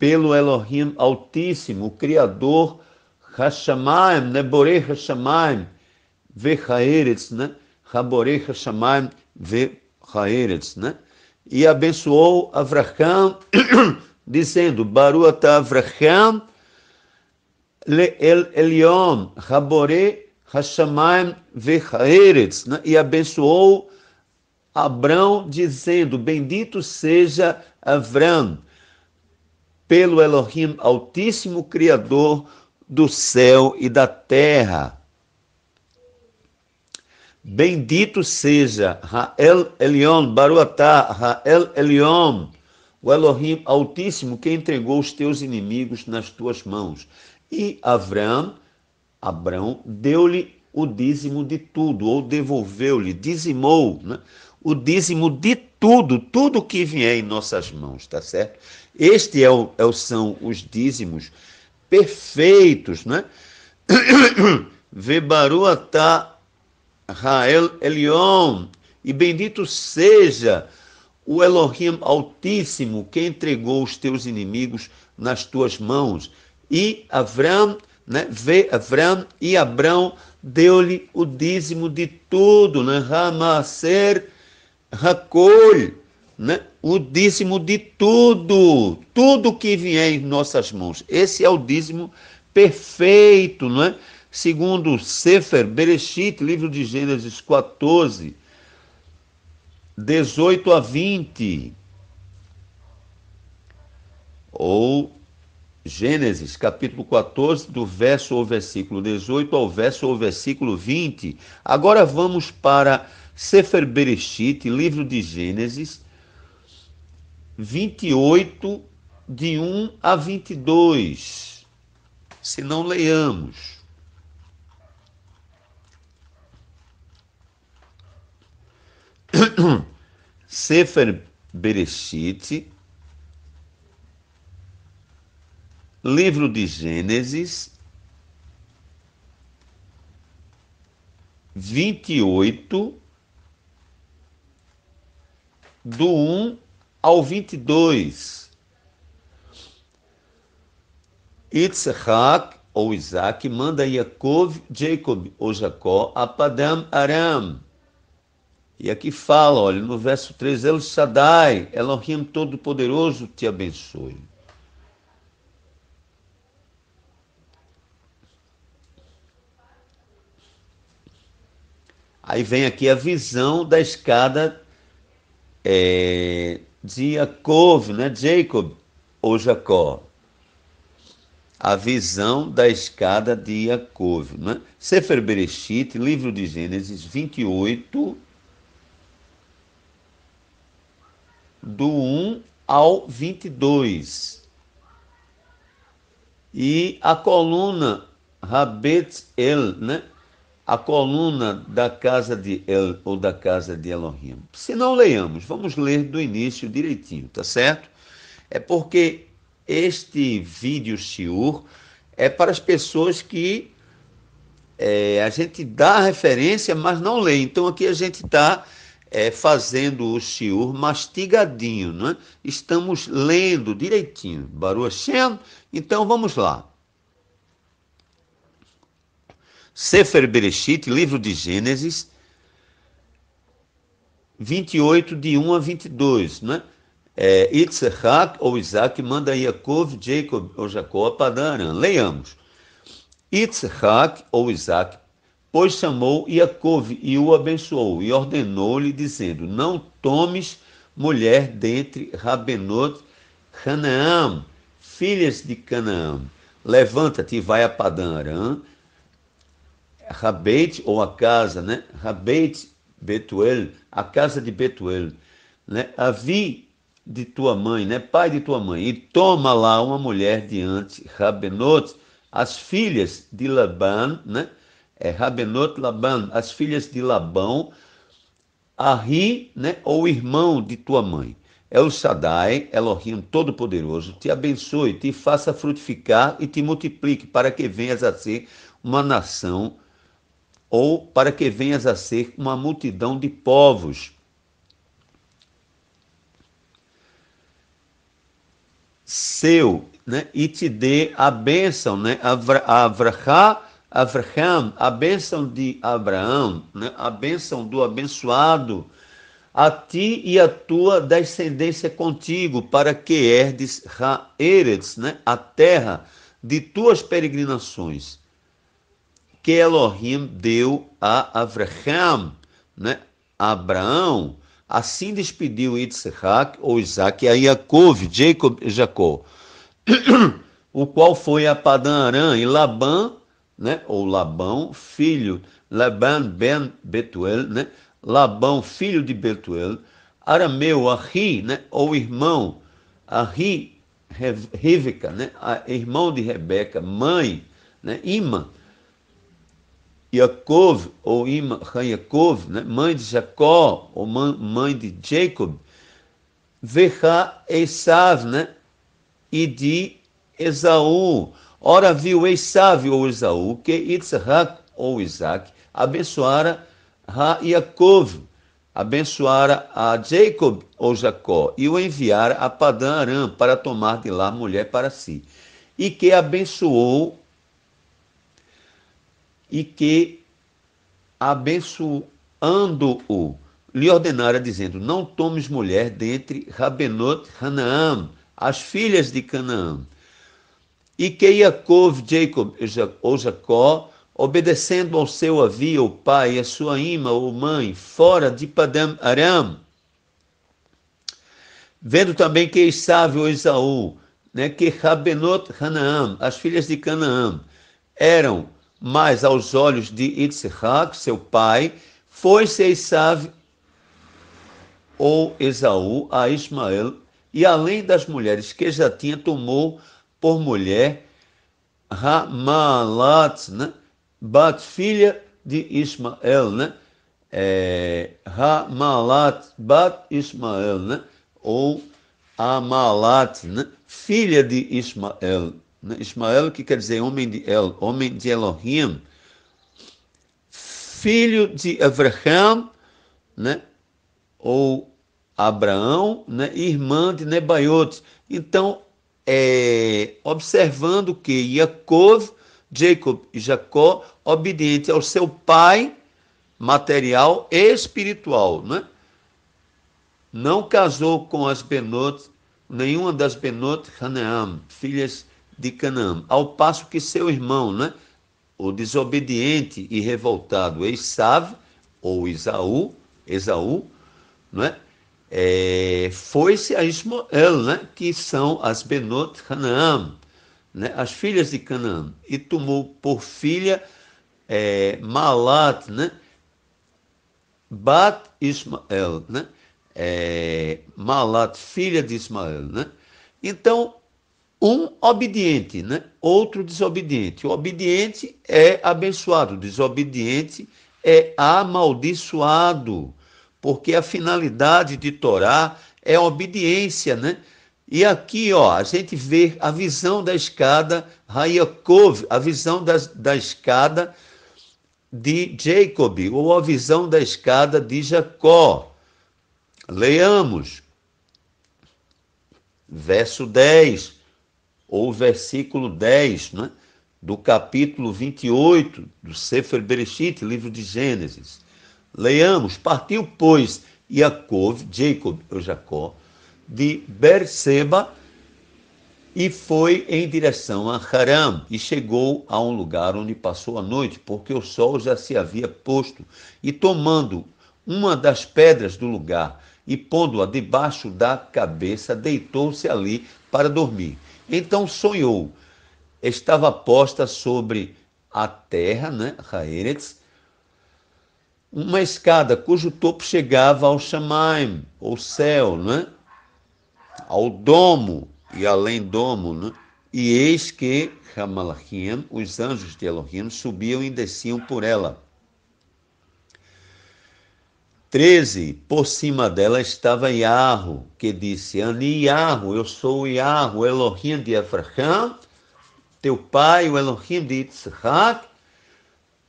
pelo Elohim Altíssimo, o Criador Hashamayim, né? Borei Vechaeretz, né? Raborei Hashamayim, Vechaeretz, né? E abençoou Avraham *coughs* dizendo: Baruch Avraham El Elion, Rabore Hashamayim Vechaeretz, né? e abençoou Abrão, dizendo: Bendito seja Avram, pelo Elohim Altíssimo Criador do céu e da terra. Bendito seja Rael Elion, Baruatá, Rael Elion, o Elohim Altíssimo que entregou os teus inimigos nas tuas mãos. E Avram, Abrão, deu-lhe o dízimo de tudo, ou devolveu-lhe, dizimou, né? o dízimo de tudo, tudo que vier em nossas mãos, tá certo? Este é o, é, são os dízimos perfeitos, né? *coughs* Vebaruatá Rael Elion, e bendito seja o Elohim Altíssimo que entregou os teus inimigos nas tuas mãos. E Avram, né, vê Avram e Abrão deu-lhe o dízimo de tudo, né? Ramaser Hakol, né? O dízimo de tudo, tudo que vier em nossas mãos. Esse é o dízimo perfeito, não é? Segundo Sefer Bereshit, livro de Gênesis 14, 18 a 20. Ou Gênesis, capítulo 14, do verso ou versículo 18 ao verso ou versículo 20. Agora vamos para Sefer Bereshit, livro de Gênesis, 28, de 1 a 22. Se não leiamos. *coughs* Sefer Bereshit, livro de Gênesis, 28, do 1 ao 22. Yitzhak, ou Isaac, manda Yaakov, Jacob, ou Jacó, a Padam Aram e aqui fala, olha, no verso 3, El Shaddai, Elohim Todo-Poderoso, te abençoe. Aí vem aqui a visão da escada é, Jacob, né? Jacob ou Jacó. A visão da escada de Jacob. Né? Sefer Bereshit, livro de Gênesis 28, do 1 ao 22. E a coluna Rabet El, né? A coluna da casa de El ou da casa de Elohim. Se não leiamos, vamos ler do início direitinho, tá certo? É porque este vídeo Shiur é para as pessoas que é, a gente dá referência, mas não lê. Então aqui a gente está é, fazendo o shiur mastigadinho, né? Estamos lendo direitinho. Baruch. Então vamos lá. Sefer Bereshit, livro de Gênesis, 28, de 1 a 22, né? É, Yitzhak ou Isaac manda Yaakov, Jacob ou Jacó para Aram. Leiamos. Yitzhak ou Isaac Pois chamou Iacove e o abençoou, e ordenou-lhe, dizendo: Não tomes mulher dentre Rabenot Canaã, filhas de Canaã. Levanta-te e vai a Padã Arã, Rabeit, ou a casa, né? Rabeit Betuel, a casa de Betuel, né? Avi de tua mãe, né? Pai de tua mãe, e toma lá uma mulher diante Rabenot, as filhas de Laban, né? é Rabenot Laban, as filhas de Labão, Arri, né, ou irmão de tua mãe. El Shaddai, Elohim Todo-Poderoso, te abençoe, te faça frutificar e te multiplique para que venhas a ser uma nação ou para que venhas a ser uma multidão de povos. Seu, né, e te dê a bênção, né, Avrahá Abraham, a bênção de Abraão, né? a bênção do abençoado, a ti e a tua descendência contigo, para que herdes Haeretz, né? a terra de tuas peregrinações, que Elohim deu a Abraham, né? Abraão, assim despediu Yitzhak, ou Isaac, a Yaakov, Jacob e Jacó, *clears throat* o qual foi a Padan Aram e Labã, né? ou Labão, filho, Laban ben Betuel, né? Labão, filho de Betuel, Arameu, Ahi, né? ou irmão, Ahi, Riveca, né? irmão de Rebeca, mãe, né? Ima, Yaakov, ou Ima, Yaakov, né? mãe de Jacó, ou mãe de Jacob, Vecha Esav, né? e de Esaú, Ora viu Esav ou Esaú que Yitzhak ou Isaac abençoara Ra Yaakov, abençoara a Jacob ou Jacó e o enviara a Padã Aram para tomar de lá mulher para si. E que abençoou e que abençoando-o lhe ordenara dizendo: Não tomes mulher dentre Rabenot Hanaam, as filhas de Canaã. E que Jacob, Jacob ou Jacó obedecendo ao seu avio, o pai, a sua irmã ou mãe, fora de Padam Aram. Vendo também que ou Esaú, né, que Rabenot Hanaam, as filhas de Canaã, eram mais aos olhos de Yitzhak, seu pai, foi-se Esav ou Esaú a Ismael, e além das mulheres que já tinha, tomou por mulher Ramalat, né? Bat, filha de Ismael, né? É, Ramalat, Bat Ismael, né? Ou Amalat, né? Filha de Ismael. Né? Ismael, que quer dizer homem de El, homem de Elohim. Filho de Abraham, né? Ou Abraão, né? Irmã de Nebaiote. Então, é, observando que Yaakov Jacob e Jacó, obediente ao seu pai material e espiritual, né? Não casou com as Benot, nenhuma das Benot Canaã, filhas de Canaã, ao passo que seu irmão, né? O desobediente e revoltado Esav, ou Isaú, Esaú, né? É, foi-se a Ismael, né? Que são as Benot Canaã, né, as filhas de Canaã, e tomou por filha é, Malat, né, Bat Ismael, né, é, Malat, filha de Ismael. Né? Então, um obediente, né? outro desobediente. O obediente é abençoado, o desobediente é amaldiçoado, porque a finalidade de Torá é a obediência, né? E aqui, ó, a gente vê a visão da escada Hayakov, a visão da, da escada de Jacob, ou a visão da escada de Jacó. Leamos. Verso 10, ou versículo 10, né, do capítulo 28 do Sefer Bereshit, livro de Gênesis. Leamos. Partiu, pois, Jacob, Jacob, ou Jacó, de Berseba e foi em direção a Haram e chegou a um lugar onde passou a noite, porque o sol já se havia posto, e tomando uma das pedras do lugar e pondo-a debaixo da cabeça, deitou-se ali para dormir. Então sonhou, estava posta sobre a terra, né, Haeretz, uma escada cujo topo chegava ao Shamaim, ou céu, né? ao domo e além domo, né? e eis que Hamalachim, os anjos de Elohim, subiam e desciam por ela. 13. Por cima dela estava Yarro, que disse: Ani Yarro, eu sou Yarro, Elohim de Abraham, teu pai, o Elohim de Yitzhak.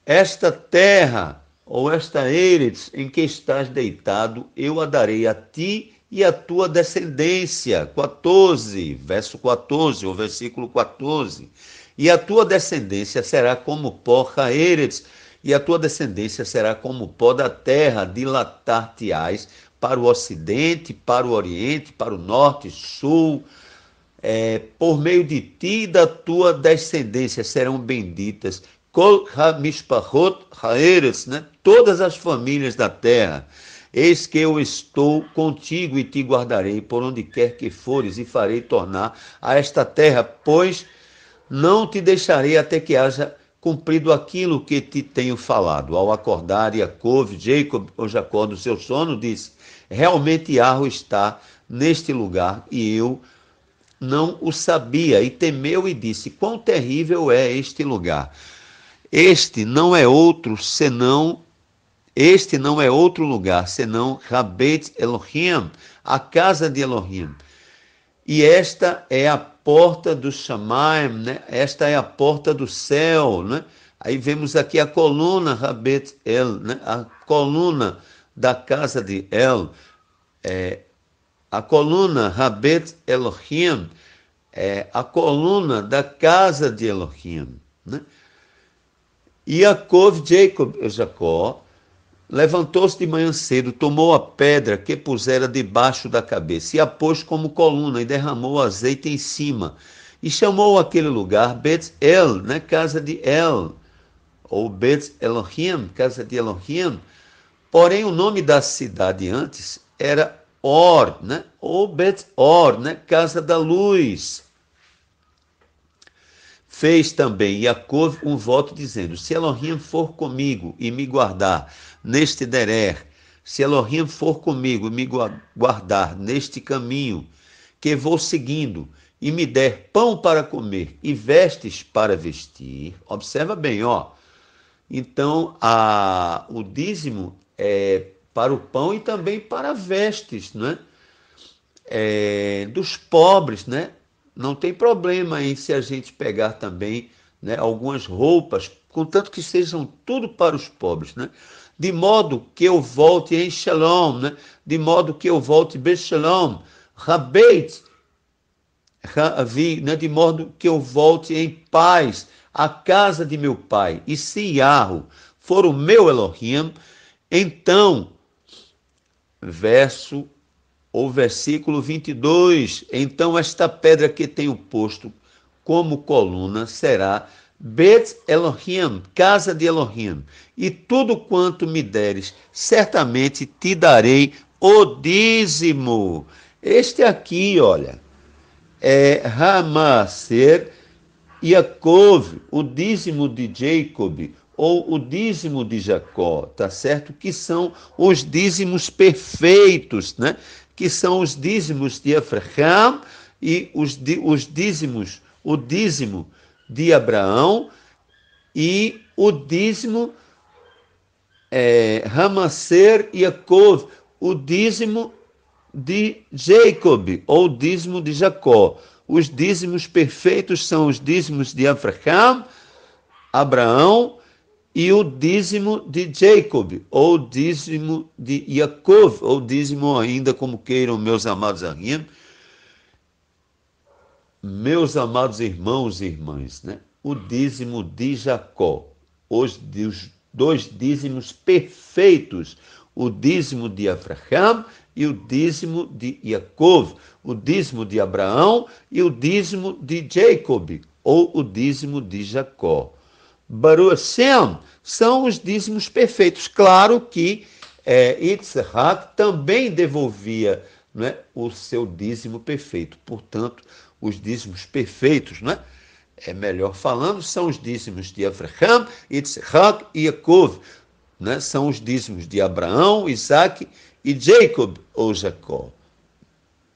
Esta terra, ou esta Eretz em que estás deitado, eu a darei a ti e a tua descendência. 14, verso 14, ou versículo 14. E a tua descendência será como pó Eretz, e a tua descendência será como pó da terra, dilatar-te-ás para o ocidente, para o oriente, para o norte, sul. É, por meio de ti e da tua descendência serão benditas né? todas as famílias da terra. Eis que eu estou contigo e te guardarei por onde quer que fores e farei tornar a esta terra, pois não te deixarei até que haja cumprido aquilo que te tenho falado. Ao acordar Jacob, Jacob ou Jacó do seu sono, disse: Realmente Arro está neste lugar e eu não o sabia. E temeu e disse: Quão terrível é este lugar! Este não é outro senão este não é outro lugar senão Rabet Elohim, a casa de Elohim. E esta é a porta do Shamaim, né? esta é a porta do céu. Né? Aí vemos aqui a coluna Rabet El, né? a coluna da casa de El, é, a coluna Rabet Elohim, é a coluna da casa de Elohim. Né? Yaakov, Jacob, Jacó, levantou-se de manhã cedo, tomou a pedra que pusera debaixo da cabeça e a pôs como coluna e derramou azeite em cima. E chamou aquele lugar Bet-El, né, casa de El, ou Bet-Elohim, casa de Elohim. Porém, o nome da cidade antes era Or, né, ou Bet-Or, né, casa da luz. Fez também Yaakov um voto dizendo: Se Elohim for comigo e me guardar neste derer, se Elohim for comigo e me guardar neste caminho que vou seguindo, e me der pão para comer e vestes para vestir, observa bem, ó. Então, a, o dízimo é para o pão e também para vestes, né? É, dos pobres, né? Não tem problema em se a gente pegar também né, algumas roupas, contanto que sejam tudo para os pobres, né? De modo que eu volte em Shalom, né? De modo que eu volte bem Shalom. Rabeit né, de modo que eu volte em paz à casa de meu pai. E se Yahweh for o meu Elohim, então, verso ou versículo 22, então esta pedra que tenho posto como coluna será Bet Elohim, casa de Elohim, e tudo quanto me deres, certamente te darei o dízimo. Este aqui, olha, é Ramaser, Yaakov, o dízimo de Jacob, ou o dízimo de Jacó, tá certo? Que são os dízimos perfeitos, né? Que são os dízimos de Abraham e os, os dízimos, o dízimo de Abraão e o dízimo é, Ramaser Yaakov, o dízimo de Jacob, ou dízimo de Jacó. Os dízimos perfeitos são os dízimos de Abraham, Abraão e o dízimo de Jacob, ou dízimo de Yaakov, ou dízimo ainda como queiram meus amados amigos, meus amados irmãos e irmãs, né? o dízimo de Jacó, os, dois dízimos perfeitos, o dízimo de Abraham e o dízimo de Yaakov, o dízimo de Abraão e o dízimo de Jacob, ou o dízimo de Jacó. Baruch são os dízimos perfeitos. Claro que é, Yitzhak também devolvia é, o seu dízimo perfeito. Portanto, os dízimos perfeitos, não é? melhor falando, são os dízimos de Abraham, Yitzhak e Yaakov. Né? São os dízimos de Abraão, Isaac e Jacob ou Jacó.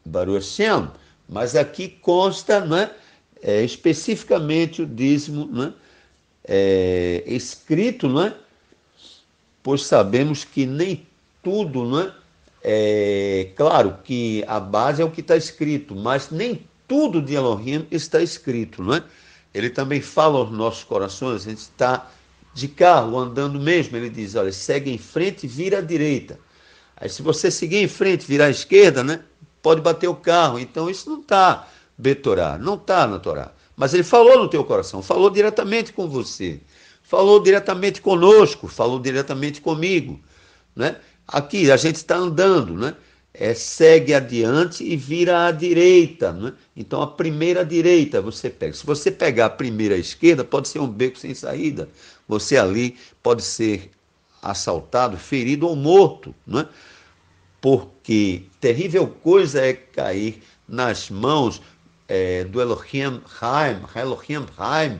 Baruch Hashem. Mas aqui consta né, é, especificamente o dízimo né, é, escrito, né, pois sabemos que nem tudo, né, é claro que a base é o que está escrito, mas nem tudo de Elohim está escrito. Né? Ele também fala aos nossos corações, a gente está de carro, andando mesmo, ele diz, olha, segue em frente e vira à direita. Aí se você seguir em frente, virar à esquerda, né, pode bater o carro. Então isso não está Betorá, não está na Torá. Mas ele falou no teu coração, falou diretamente com você, falou diretamente conosco, falou diretamente comigo. Né? Aqui a gente está andando, né? É, segue adiante e vira à direita. Né? Então a primeira direita você pega. Se você pegar a primeira esquerda, pode ser um beco sem saída. Você ali pode ser assaltado, ferido ou morto, não é? Porque terrível coisa é cair nas mãos é, do Elohim Haim, Elohim Haim,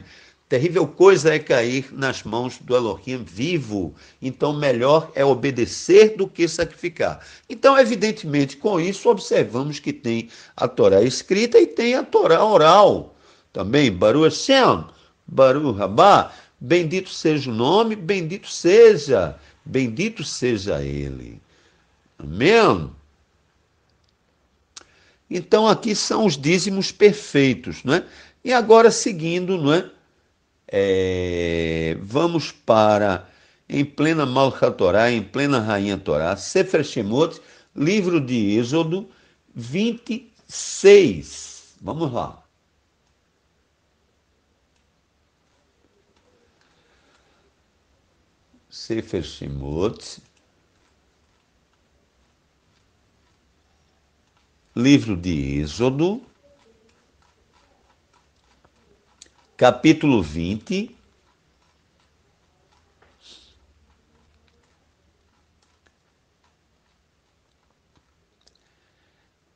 terrível coisa é cair nas mãos do Elohim vivo. Então, melhor é obedecer do que sacrificar. Então, evidentemente, com isso, observamos que tem a Torá escrita e tem a Torá oral. Também, Baruch Hashem, Baruch Rabá, Bendito seja o nome, bendito seja, bendito seja ele. Amém? Então aqui são os dízimos perfeitos, não é? E agora seguindo, não é? É vamos para em plena Malchat Torá, em plena Rainha Torá, Sefer Shemot, livro de Êxodo 26. Vamos lá. Sefer Shemot, livro de Êxodo, capítulo 20,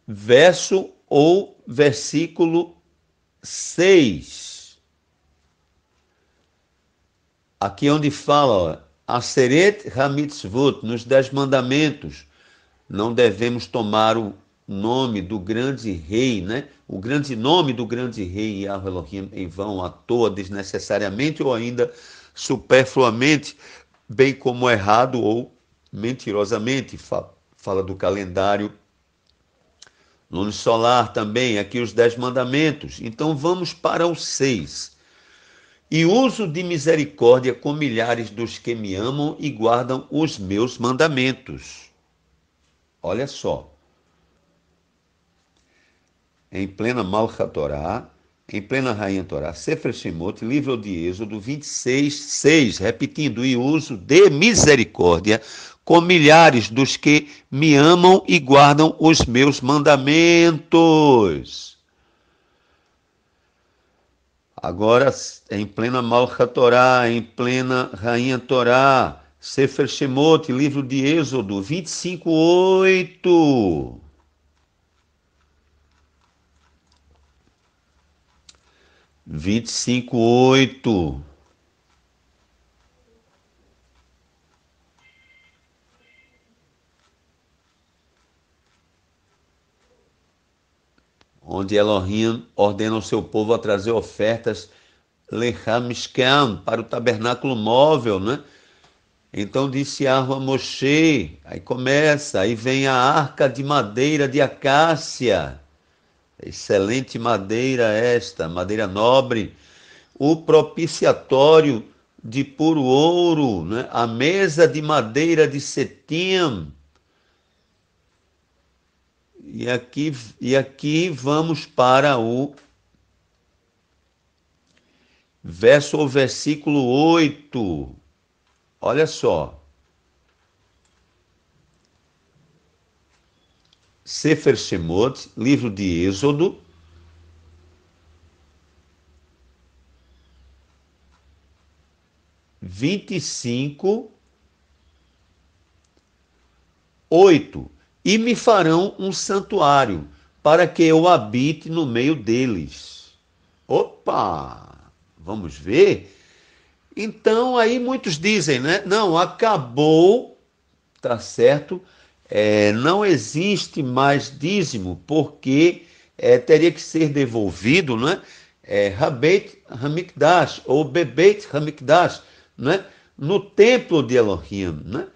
verso ou versículo 6. Aqui onde fala, Aseret Hamitzvot, nos Dez Mandamentos, não devemos tomar o nome do grande rei, né? O grande nome do grande rei Yahweh Elohim em vão, à toa, desnecessariamente ou ainda superfluamente, bem como errado ou mentirosamente. Fala do calendário Luno solar também, aqui os dez mandamentos. Então vamos para o seis. E uso de misericórdia com milhares dos que me amam e guardam os meus mandamentos. Olha só. Em plena Malcha Torá, em plena Rainha Torá, Sefer Shemot, livro de Êxodo 26, 6, repetindo, e uso de misericórdia com milhares dos que me amam e guardam os meus mandamentos. Agora, em plena Malcha Torá, em plena Rainha Torá, Sefer Shemot, livro de Êxodo 25, 8. Vinte e cinco, oito. onde Elohim ordena ao seu povo a trazer ofertas Lechamishkan, para o tabernáculo móvel, né? Então disse Arro a Moshe, aí começa, aí vem a arca de madeira de acácia, excelente madeira esta, madeira nobre, o propiciatório de puro ouro, né? a mesa de madeira de cetim, e aqui, e aqui vamos para o verso ou versículo 8. Olha só. Sefer Shemot, livro de Êxodo, vinte e cinco, oito e me farão um santuário, para que eu habite no meio deles. Opa! Vamos ver? Então, aí muitos dizem, né? Não, acabou, tá certo? É, não existe mais dízimo, porque é, teria que ser devolvido, né? É, Habeit Hamikdash, ou Bebeit Hamikdash, né? no templo de Elohim, né?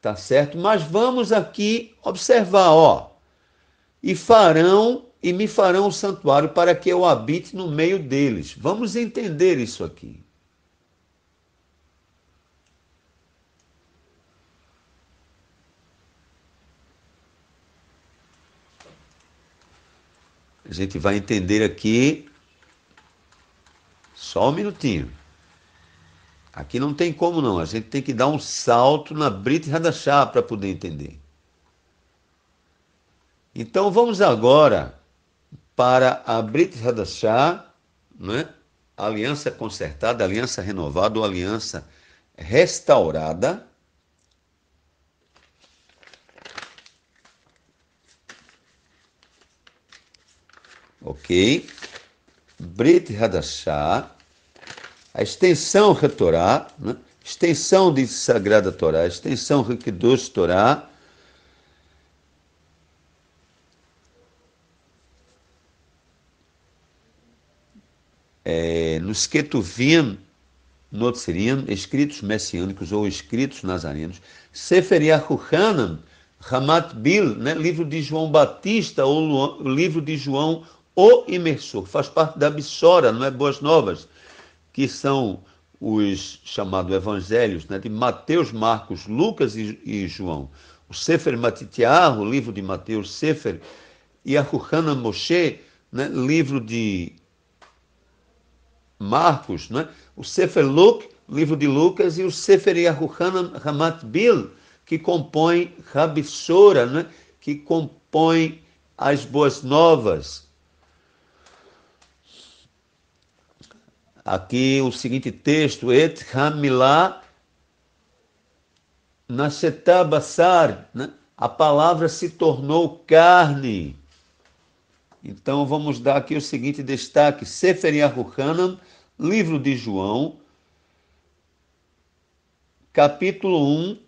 tá certo? Mas vamos aqui observar, ó. E farão e me farão um santuário para que eu habite no meio deles. Vamos entender isso aqui. A gente vai entender aqui só um minutinho. Aqui não tem como não, a gente tem que dar um salto na Brit Hadashah para poder entender. Então vamos agora para a Brit Hadashah, né? aliança consertada, aliança renovada ou aliança restaurada. Ok? Brit Hadashah a extensão Torá, né? extensão de Sagrada Torá, extensão Rikidush Torá, é, nos Ketuvim Notzirim, escritos messiânicos ou escritos nazarenos, Sefer Yahuchanan, Ramat Bil, né? livro de João Batista ou livro de João o Imersor, faz parte da Bissora, não é? Boas Novas, que são os chamados evangelhos, né, de Mateus, Marcos, Lucas e, e João. O Sefer Matitiah, o livro de Mateus, Sefer Yahuchanan Moshe, né, livro de Marcos, né, o Sefer Luke, livro de Lucas, e o Sefer Yahuchanan Ramat Bil, que compõe Rabissora, né, que compõe as boas novas. Aqui o seguinte texto, Et Hamilá Nashetabasar, né? a palavra se tornou carne. Então vamos dar aqui o seguinte destaque: Sefer Yahuchanan, livro de João, capítulo 1,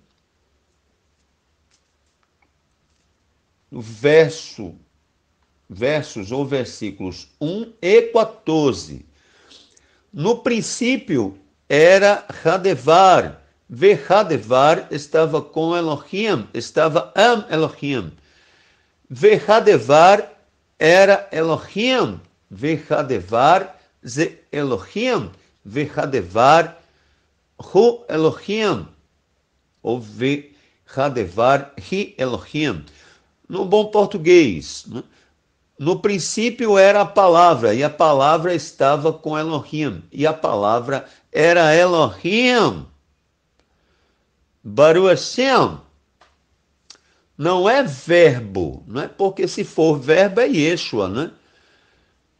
verso, versos ou versículos 1 e 14. No princípio era Hadevar, Vehadevar estava com Elohim, estava Am Elohim. Vehadevar era Elohim, Vehadevar ze Elohim, Vehadevar Hu Elohim, ou Vehadevar Hi Elohim. No bom português, né? No princípio era a palavra, e a palavra estava com Elohim, e a palavra era Elohim. Baru Hashem não é verbo, não é? Porque se for verbo é Yeshua, né?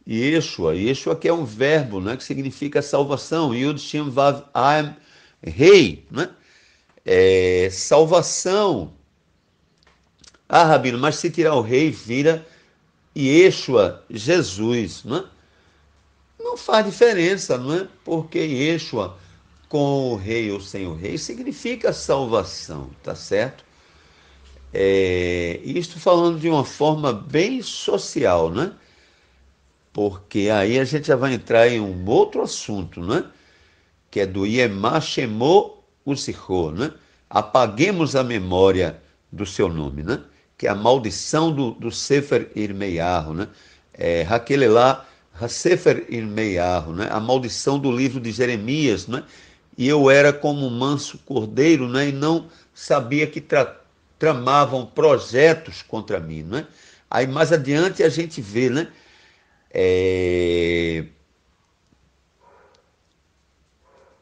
Yeshua, Yeshua que é um verbo, né? Que significa salvação. Yud Shem Vav Aim Rei, né? É, salvação. Ah, Rabino, mas se tirar o rei, vira Yeshua, Jesus, não é? Não faz diferença, não é? Porque Yeshua, com o rei ou sem o rei, significa salvação, tá certo? É, isto falando de uma forma bem social, né? Porque aí a gente já vai entrar em um outro assunto, né? Que é do Yemá Shemô Usichô, né? Apaguemos a memória do seu nome, né? Que é a maldição do, do Sefer Irmeiarro, né? É, Raquelelá, Sefer Irmeiarro, né? A maldição do livro de Jeremias, né? E eu era como um manso cordeiro, né? E não sabia que tra tramavam projetos contra mim, né? Aí mais adiante a gente vê, né? É...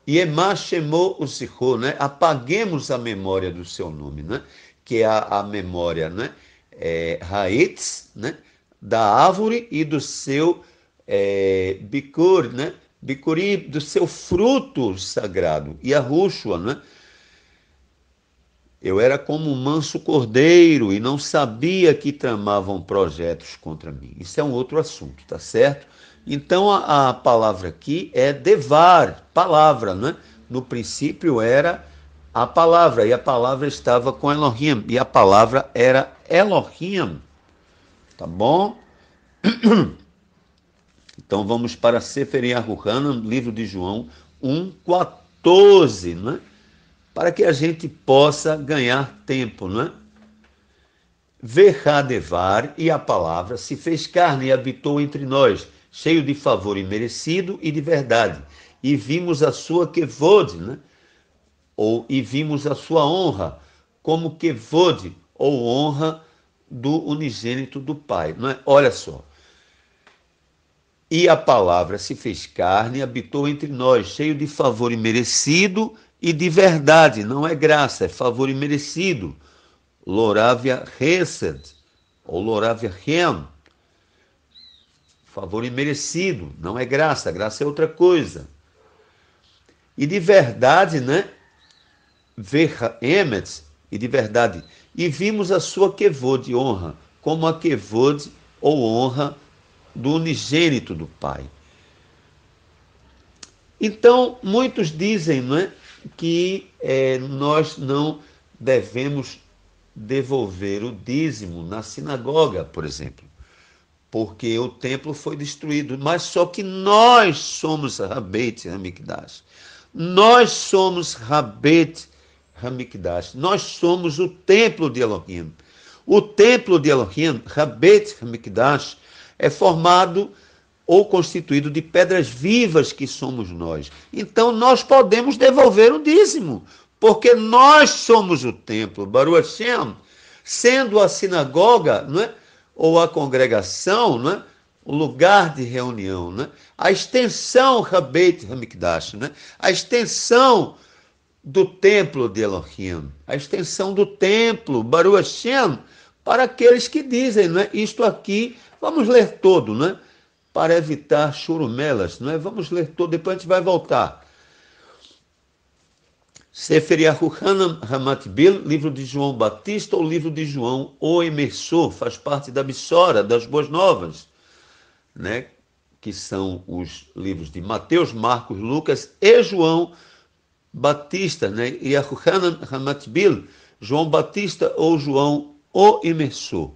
Yemá chamou o Sichô, né? Apaguemos a memória do seu nome, né? Que é a, a memória, né? É, Haetz, né? Da árvore e do seu é, bicur, né? Bicuri, do seu fruto sagrado. E a rúxua, né? Eu era como um manso cordeiro e não sabia que tramavam projetos contra mim. Isso é um outro assunto, tá certo? Então a, a palavra aqui é devar, palavra, né? No princípio era a palavra, e a palavra estava com Elohim, e a palavra era Elohim. Tá bom? *clears throat* Então vamos para Sefer Yahuhanan, livro de João 1,14, né? Para que a gente possa ganhar tempo, né? Verradevar, e a palavra se fez carne e habitou entre nós, cheio de favor imerecido e de verdade. E vimos a sua kevod, né? Ou e vimos a sua honra, como que vode, ou honra do unigênito do Pai. Não é? Olha só. E a palavra se fez carne e habitou entre nós, cheio de favor imerecido e de verdade, não é graça, é favor imerecido. Loravia Hesed, ou Loravia Hem. Favor imerecido, não é graça, graça é outra coisa. E de verdade, né? Verra emet, e de verdade, e vimos a sua de honra, como a kevod ou honra do unigênito do Pai. Então, muitos dizem não é, que é, nós não devemos devolver o dízimo na sinagoga, por exemplo, porque o templo foi destruído, mas só que nós somos Rabet Hamikdash. Nós somos Rabet Hamikdash. Nós somos o templo de Elohim. O templo de Elohim, Rabet Hamikdash, é formado ou constituído de pedras vivas que somos nós. Então nós podemos devolver o dízimo, porque nós somos o templo. Baruch Hashem, sendo a sinagoga, não é? ou a congregação, não é? o lugar de reunião, né? a extensão Rabeit Hamikdash, né? a extensão do templo de Elohim, a extensão do templo, Baruch Hashem, para aqueles que dizem, não é? isto aqui, vamos ler todo, né? para evitar churumelas, não é? vamos ler todo, depois a gente vai voltar. Sefer Yahuhanan Ramatbil, livro de João Batista ou livro de João, o emersor, faz parte da Bissora, das Boas Novas né, que são os livros de Mateus, Marcos, Lucas e João Batista, né, e Hamatbil, João Batista ou João o Imersor.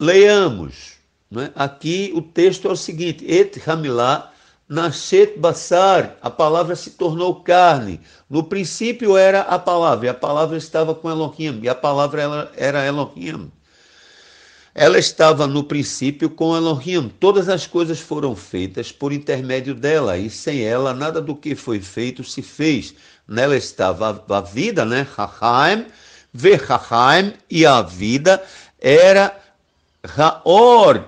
Leiamos. Né? Aqui o texto é o seguinte: Et Hamilá Nashet Basar, a palavra se tornou carne. No princípio era a palavra, e a palavra estava com Elohim, e a palavra era Elohim. Ela estava no princípio com Elohim. Todas as coisas foram feitas por intermédio dela, e sem ela nada do que foi feito se fez. Nela estava a vida, né? Hahaim, Vehahaim, e a vida era Raor,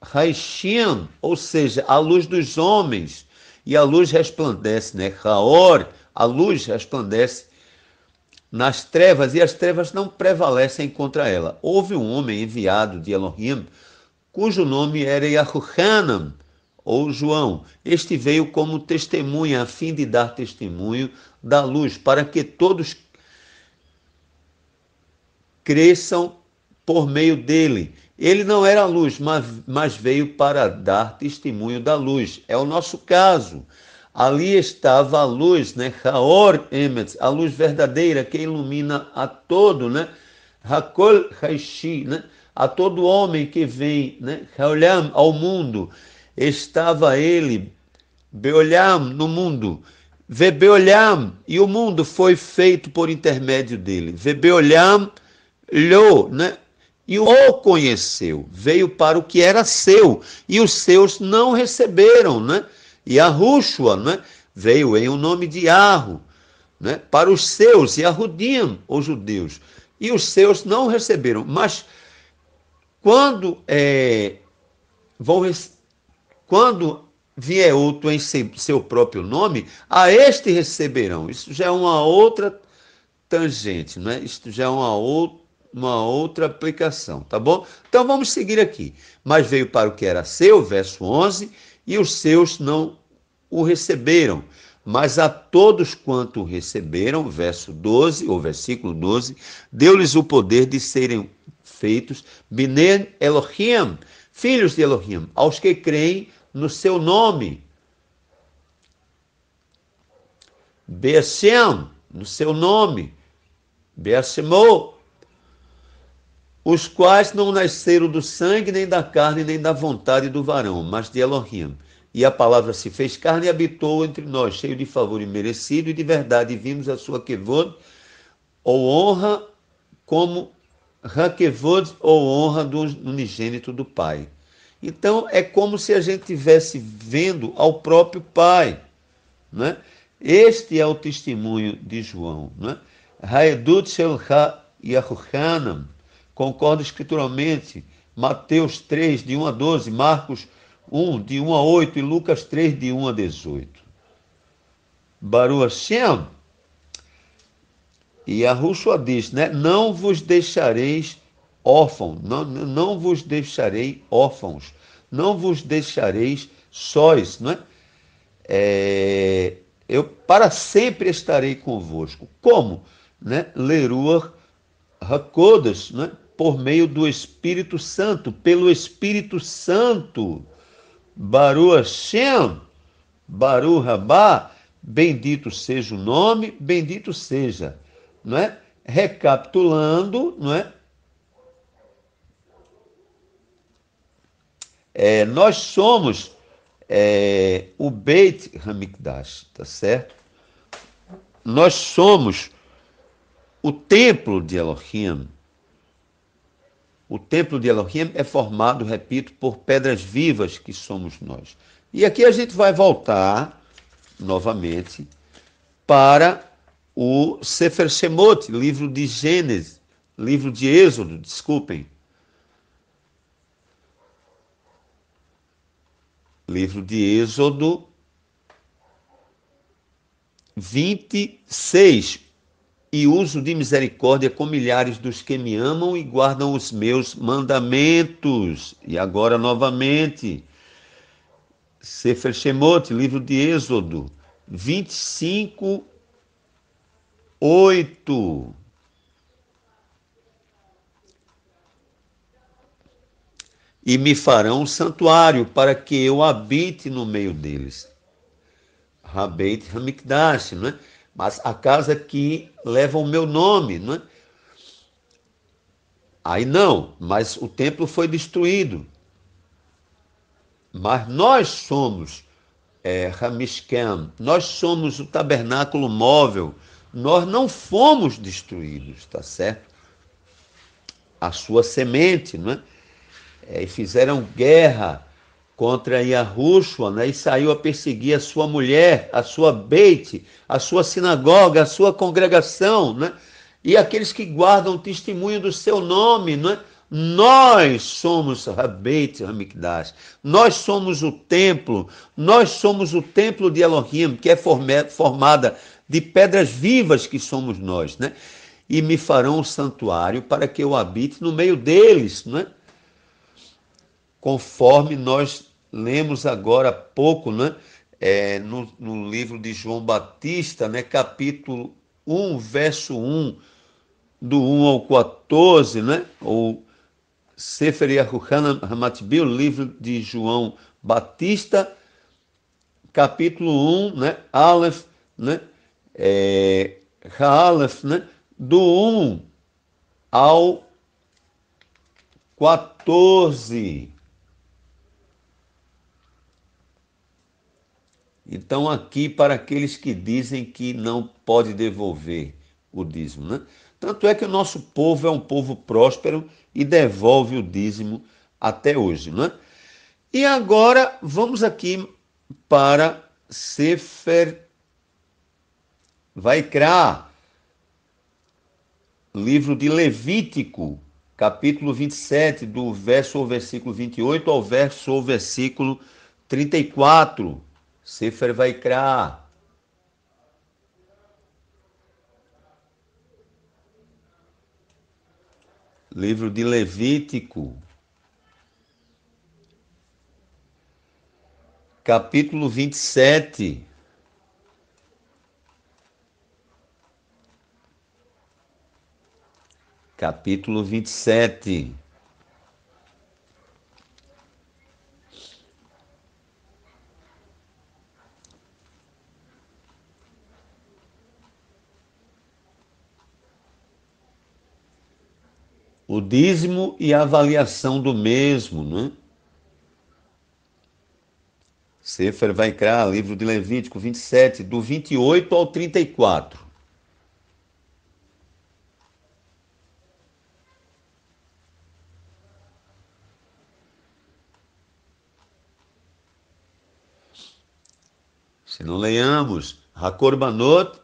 Raishim, ou seja, a luz dos homens. E a luz resplandece, né? Raor, a luz resplandece nas trevas e as trevas não prevalecem contra ela. Houve um homem enviado de Elohim, cujo nome era Yahuhanan, ou João. Este veio como testemunha, a fim de dar testemunho da luz, para que todos cresçam por meio dele. Ele não era luz, mas, mas veio para dar testemunho da luz. É o nosso caso ali estava a luz, né? Haor Emetz, a luz verdadeira que ilumina a todo, né? Hakol Haishi, né? A todo homem que vem, né? Haolam, ao mundo, estava ele, Beolam, no mundo, Vebeolam, e o mundo foi feito por intermédio dele. Vebeolam, Lo, né? E o conheceu, veio para o que era seu, e os seus não receberam, né? E a Rúshua né, veio em o um nome de Arro, né, para os seus, e Arrudim, os judeus. E os seus não receberam. Mas quando, é, vão, quando vier outro em seu próprio nome, a este receberão. Isso já é uma outra tangente, não é? Isso já é uma outra uma outra aplicação, tá bom? Então vamos seguir aqui. Mas veio para o que era seu, verso 11, e os seus não o receberam. Mas a todos quanto receberam, verso 12, ou versículo 12, deu-lhes o poder de serem feitos Binen Elohim, filhos de Elohim, aos que creem no seu nome. Beashem, no seu nome. Beashemô, os quais não nasceram do sangue, nem da carne, nem da vontade do varão, mas de Elohim. E a palavra se fez carne e habitou entre nós, cheio de favor imerecido, e de verdade vimos a sua kevod, ou honra, como Hakevod, ou honra do unigênito do Pai. Então, é como se a gente estivesse vendo ao próprio Pai. Né? Este é o testemunho de João. Né? Haedut Shelcha Yahuchanam, concorda escrituralmente, Mateus 3, de 1 a 12, Marcos 1, de 1 a 8, e Lucas 3, de 1 a 18. Baru Hashem, e a Rússua diz, né? Não vos deixareis órfãos, não, não vos deixarei órfãos, não vos deixareis sóis, não é? é eu para sempre estarei convosco. Como? Né? Leruar Hakodas, né? Por meio do Espírito Santo, pelo Espírito Santo. Baru Hashem, Baru Rabá, bendito seja o nome, bendito seja, não é? Recapitulando, não é? é nós somos é, o Beit Hamikdash, tá certo? Nós somos o templo de Elohim, O templo de Elohim é formado, repito, por pedras vivas que somos nós. E aqui a gente vai voltar novamente para o Sefer Shemot, livro de Gênesis, livro de Êxodo, desculpem. Livro de Êxodo 26. E uso de misericórdia com milhares dos que me amam e guardam os meus mandamentos. E agora novamente. Sefer Shemot, livro de Êxodo 25, 8. E me farão um santuário para que eu habite no meio deles. Rabeit Hamikdash, não é? Mas a casa que leva o meu nome, não é? Aí não, mas o templo foi destruído. Mas nós somos é, nós somos o tabernáculo móvel, nós não fomos destruídos, tá certo? A sua semente, não é? é e fizeram guerra contra Yahushua, né? E saiu a perseguir a sua mulher, a sua beite, a sua sinagoga, a sua congregação, né? E aqueles que guardam testemunho do seu nome, não é? Nós somos Rabeit Hamikdash, nós somos o templo, nós somos o templo de Elohim, que é formada de pedras vivas que somos nós, né? E me farão um santuário para que eu habite no meio deles, né? Conforme nós lemos agora há pouco, né? É, no, no livro de João Batista, né? Capítulo 1, verso 1, do 1 ao 14, né? Ou Sefer Yahuchanan Hamatbil, livro de João Batista, capítulo 1, né? Aleph, né? É, Haaleph, né? Do 1 ao 14. Então, aqui, para aqueles que dizem que não pode devolver o dízimo, né? Tanto é que o nosso povo é um povo próspero e devolve o dízimo até hoje, não é? E agora vamos aqui para Sefer Vaikra, livro de Levítico, capítulo 27, do verso ou versículo 28 ao verso ou versículo 34. Sefer Vaikra. livro de Levítico, capítulo 27. Capítulo 27. O dízimo e a avaliação do mesmo, né? Sefer vai criar livro de Levítico 27, do 28 ao 34. Se não leiamos, Hakorbanot,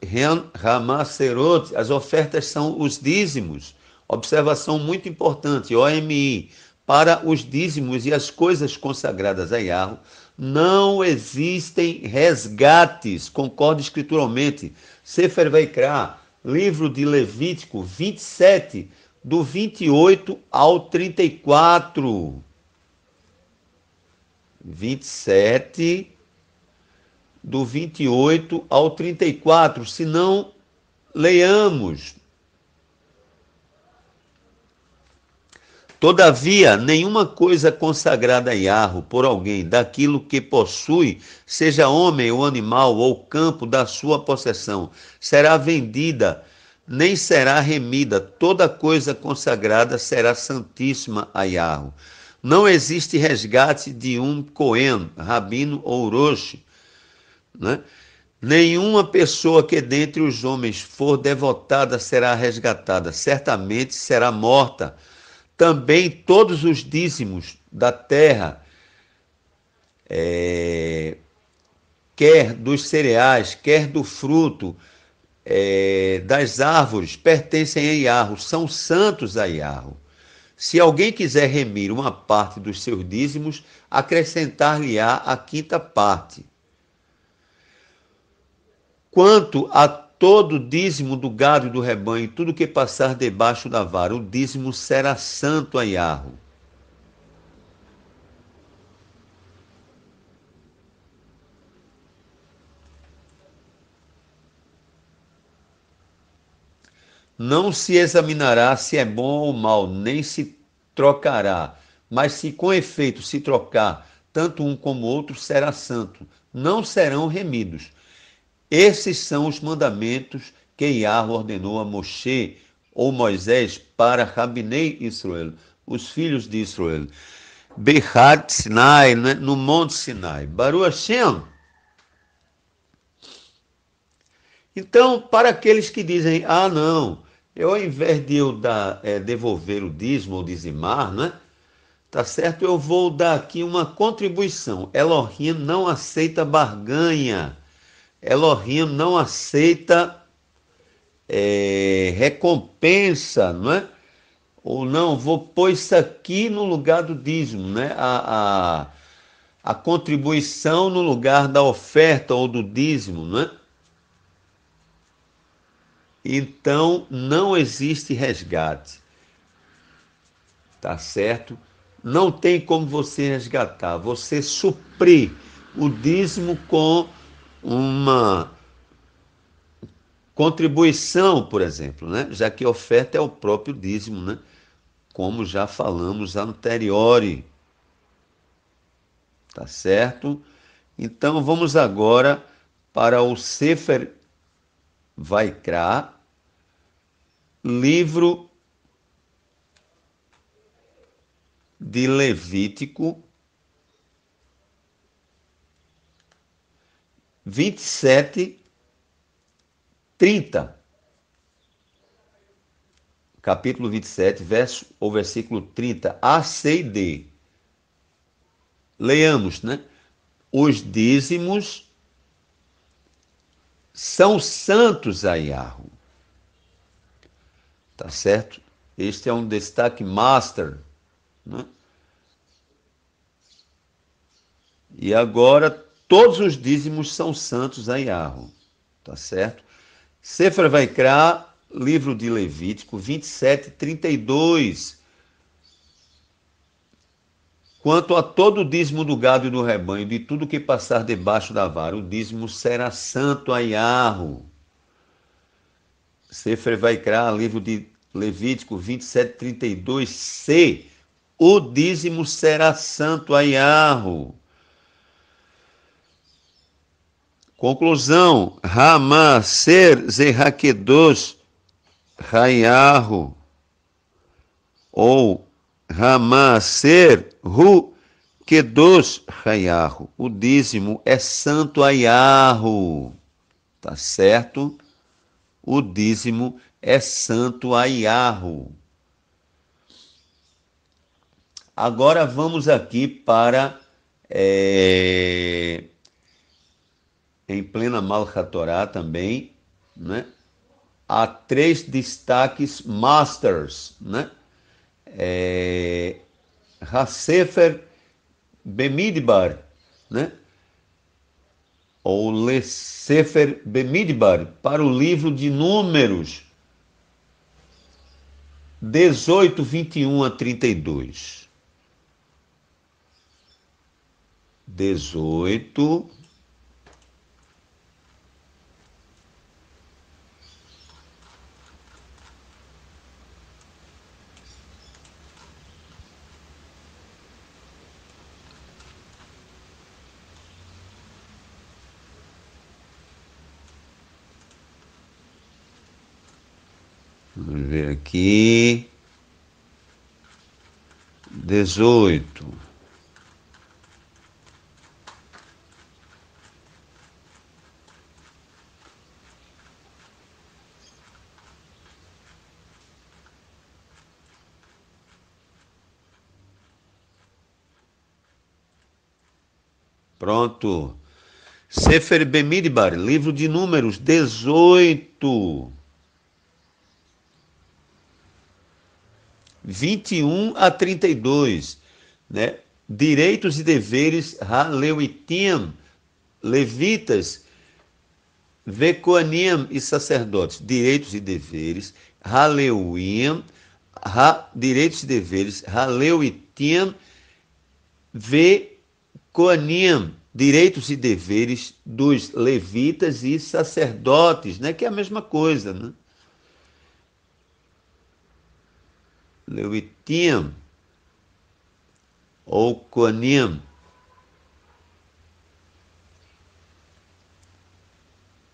Ramaserot, as ofertas são os dízimos Observação muito importante, OMI, para os dízimos e as coisas consagradas a Yahweh, não existem resgates, concordo escrituralmente. Sefer Vaikra, livro de Levítico 27, do 28 ao 34. 27, do 28 ao 34. Se não, leiamos Todavia, nenhuma coisa consagrada a Yarro por alguém daquilo que possui, seja homem ou animal ou campo da sua possessão, será vendida, nem será remida. Toda coisa consagrada será santíssima a Yarro. Não existe resgate de um Cohen, rabino ou roche, né? Nenhuma pessoa que dentre os homens for devotada será resgatada, certamente será morta também todos os dízimos da terra, é, quer dos cereais, quer do fruto, é, das árvores, pertencem a Iarro, são santos a Iarro. Se alguém quiser remir uma parte dos seus dízimos, acrescentar-lhe-á a quinta parte. Quanto a todo dízimo do gado e do rebanho, tudo que passar debaixo da vara, o dízimo será santo a. Não se examinará se é bom ou mal, nem se trocará. Mas se com efeito se trocar, tanto um como outro será santo, não serão remidos. Esses são os mandamentos que Yahweh ordenou a Moshe ou Moisés para Rabinei Israel, os filhos de Israel. Bechat Sinai, né? no Monte Sinai. Baru Hashem. Então, para aqueles que dizem, ah, não, eu, ao invés de eu dar, é, devolver o dízimo ou dizimar, né? Tá certo? Eu vou dar aqui uma contribuição. Elohim não aceita barganha. Elohim não aceita é, recompensa, não é? Ou não, vou pôr isso aqui no lugar do dízimo, né? A, a, a contribuição no lugar da oferta ou do dízimo, não é? Então não existe resgate. Tá certo? Não tem como você resgatar. Você suprir o dízimo com uma contribuição, por exemplo, né? já que a oferta é o próprio dízimo, né? como já falamos anteriori. Tá certo? Então vamos agora para o Sefer Vaikra, livro de Levítico, vinte e sete, trinta. Capítulo 27, verso ou versículo 30, A, C e D. Leamos, né? Os dízimos são santos a Yahweh. Tá certo? Este é um destaque master. Né? E agora todos os dízimos são santos a. Tá certo? Sefer Vaikra, livro de Levítico 27, 32 Quanto a todo o dízimo do gado e do rebanho, de tudo que passar debaixo da vara, o dízimo será santo a Iarro. Sefer Vaikra, livro de Levítico 27, 32, C. O dízimo será santo a. Conclusão: Ramá ser zerraquedos raiarro. Ou Ramá ser Ru Hayahu. O dízimo é santo a Yahu. Tá certo? O dízimo é santo a Yahu. Agora vamos aqui para é, em plena Malcha Torá também, né? Há três destaques masters, né? É, Hasefer Bemidbar, né? ou Le Sefer Bemidbar, para o livro de Números 18, 21 a 32. 18, aqui. Dezoito. Pronto. Sefer Bemidbar, livro de números dezoito 21 a 32, né? Direitos e deveres Haleuitim, levitas, Vecoanim e sacerdotes, direitos e deveres Haleuim, ha, direitos e deveres Haleuitim, Vecoanim, direitos e deveres dos levitas e sacerdotes, né? Que é a mesma coisa, né? Levitim ou Konim.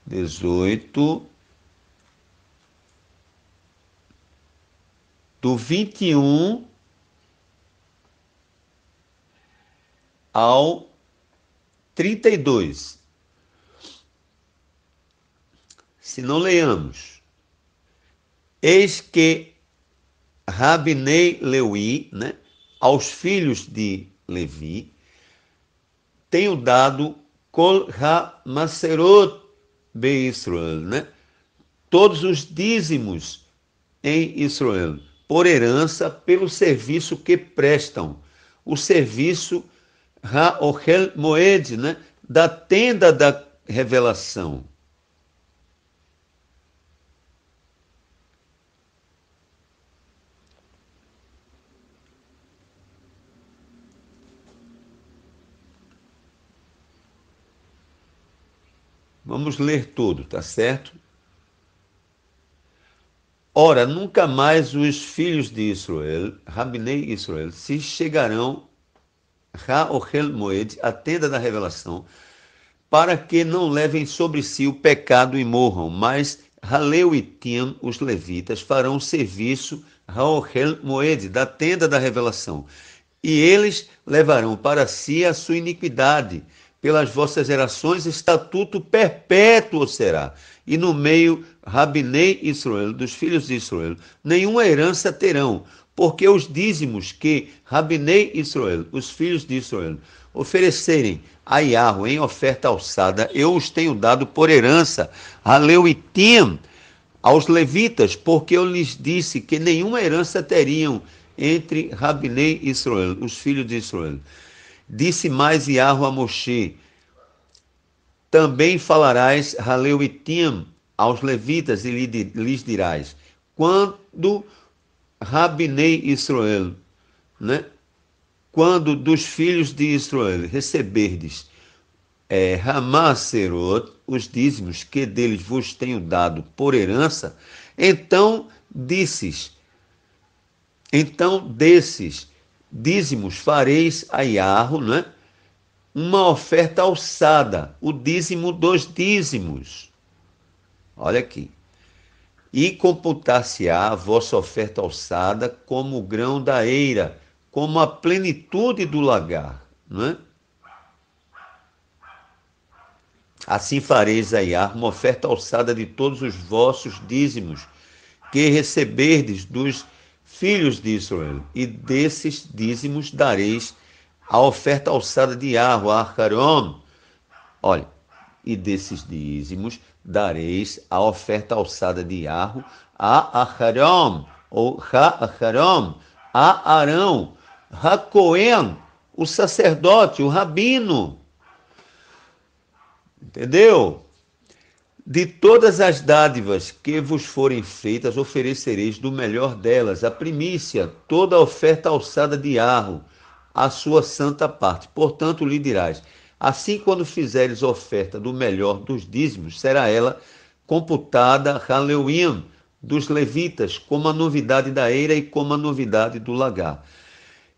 Dezoito do vinte e um ao trinta e dois. Se não leamos, eis que Rabinei Lewi, né, aos filhos de Levi, tenho dado Kol HaMaserot Be Israel, né, todos os dízimos em Israel, por herança pelo serviço que prestam, o serviço Ha'ohel Moed, né, da tenda da revelação. Vamos ler tudo, tá certo? Ora, nunca mais os filhos de Israel, Rabinei Israel, se chegarão Ha'ohel Moed, a tenda da revelação, para que não levem sobre si o pecado e morram, mas Haleu e Tim, os levitas, farão serviço Ha'ohel Moed, da tenda da revelação, e eles levarão para si a sua iniquidade, pelas vossas gerações, estatuto perpétuo será. E no meio, Rabinei Israel, dos filhos de Israel, nenhuma herança terão, porque os dízimos que Rabinei Israel, os filhos de Israel, oferecerem a Yahweh em oferta alçada, eu os tenho dado por herança, a Leuitim, aos levitas, porque eu lhes disse que nenhuma herança teriam entre Rabinei Israel, os filhos de Israel. Disse mais Yahweh a Moshe, também falarás Haleuitim aos levitas e lhes dirás, quando Rabinei Israel, né? quando dos filhos de Israel receberdes é, os dízimos que deles vos tenho dado por herança, então disses, então desses dízimos fareis a Iarro, né? uma oferta alçada, o dízimo dos dízimos. Olha aqui. E computar-se-á a vossa oferta alçada como o grão da eira, como a plenitude do lagar. Não é? Assim fareis a Iar uma oferta alçada de todos os vossos dízimos que receberdes dos filhos de Israel, e desses dízimos dareis a oferta alçada de Arro, Arcaron. Olha, e desses dízimos dareis a oferta alçada de Arro a Acharon, ou Ha-Acharon, a Arão, Racoen, o sacerdote, o rabino. Entendeu? De todas as dádivas que vos forem feitas, oferecereis do melhor delas, a primícia, toda a oferta alçada de arro, a sua santa parte. Portanto, lhe dirás: assim, quando fizeres oferta do melhor dos dízimos, será ela computada Haleuim dos levitas, como a novidade da eira e como a novidade do lagar.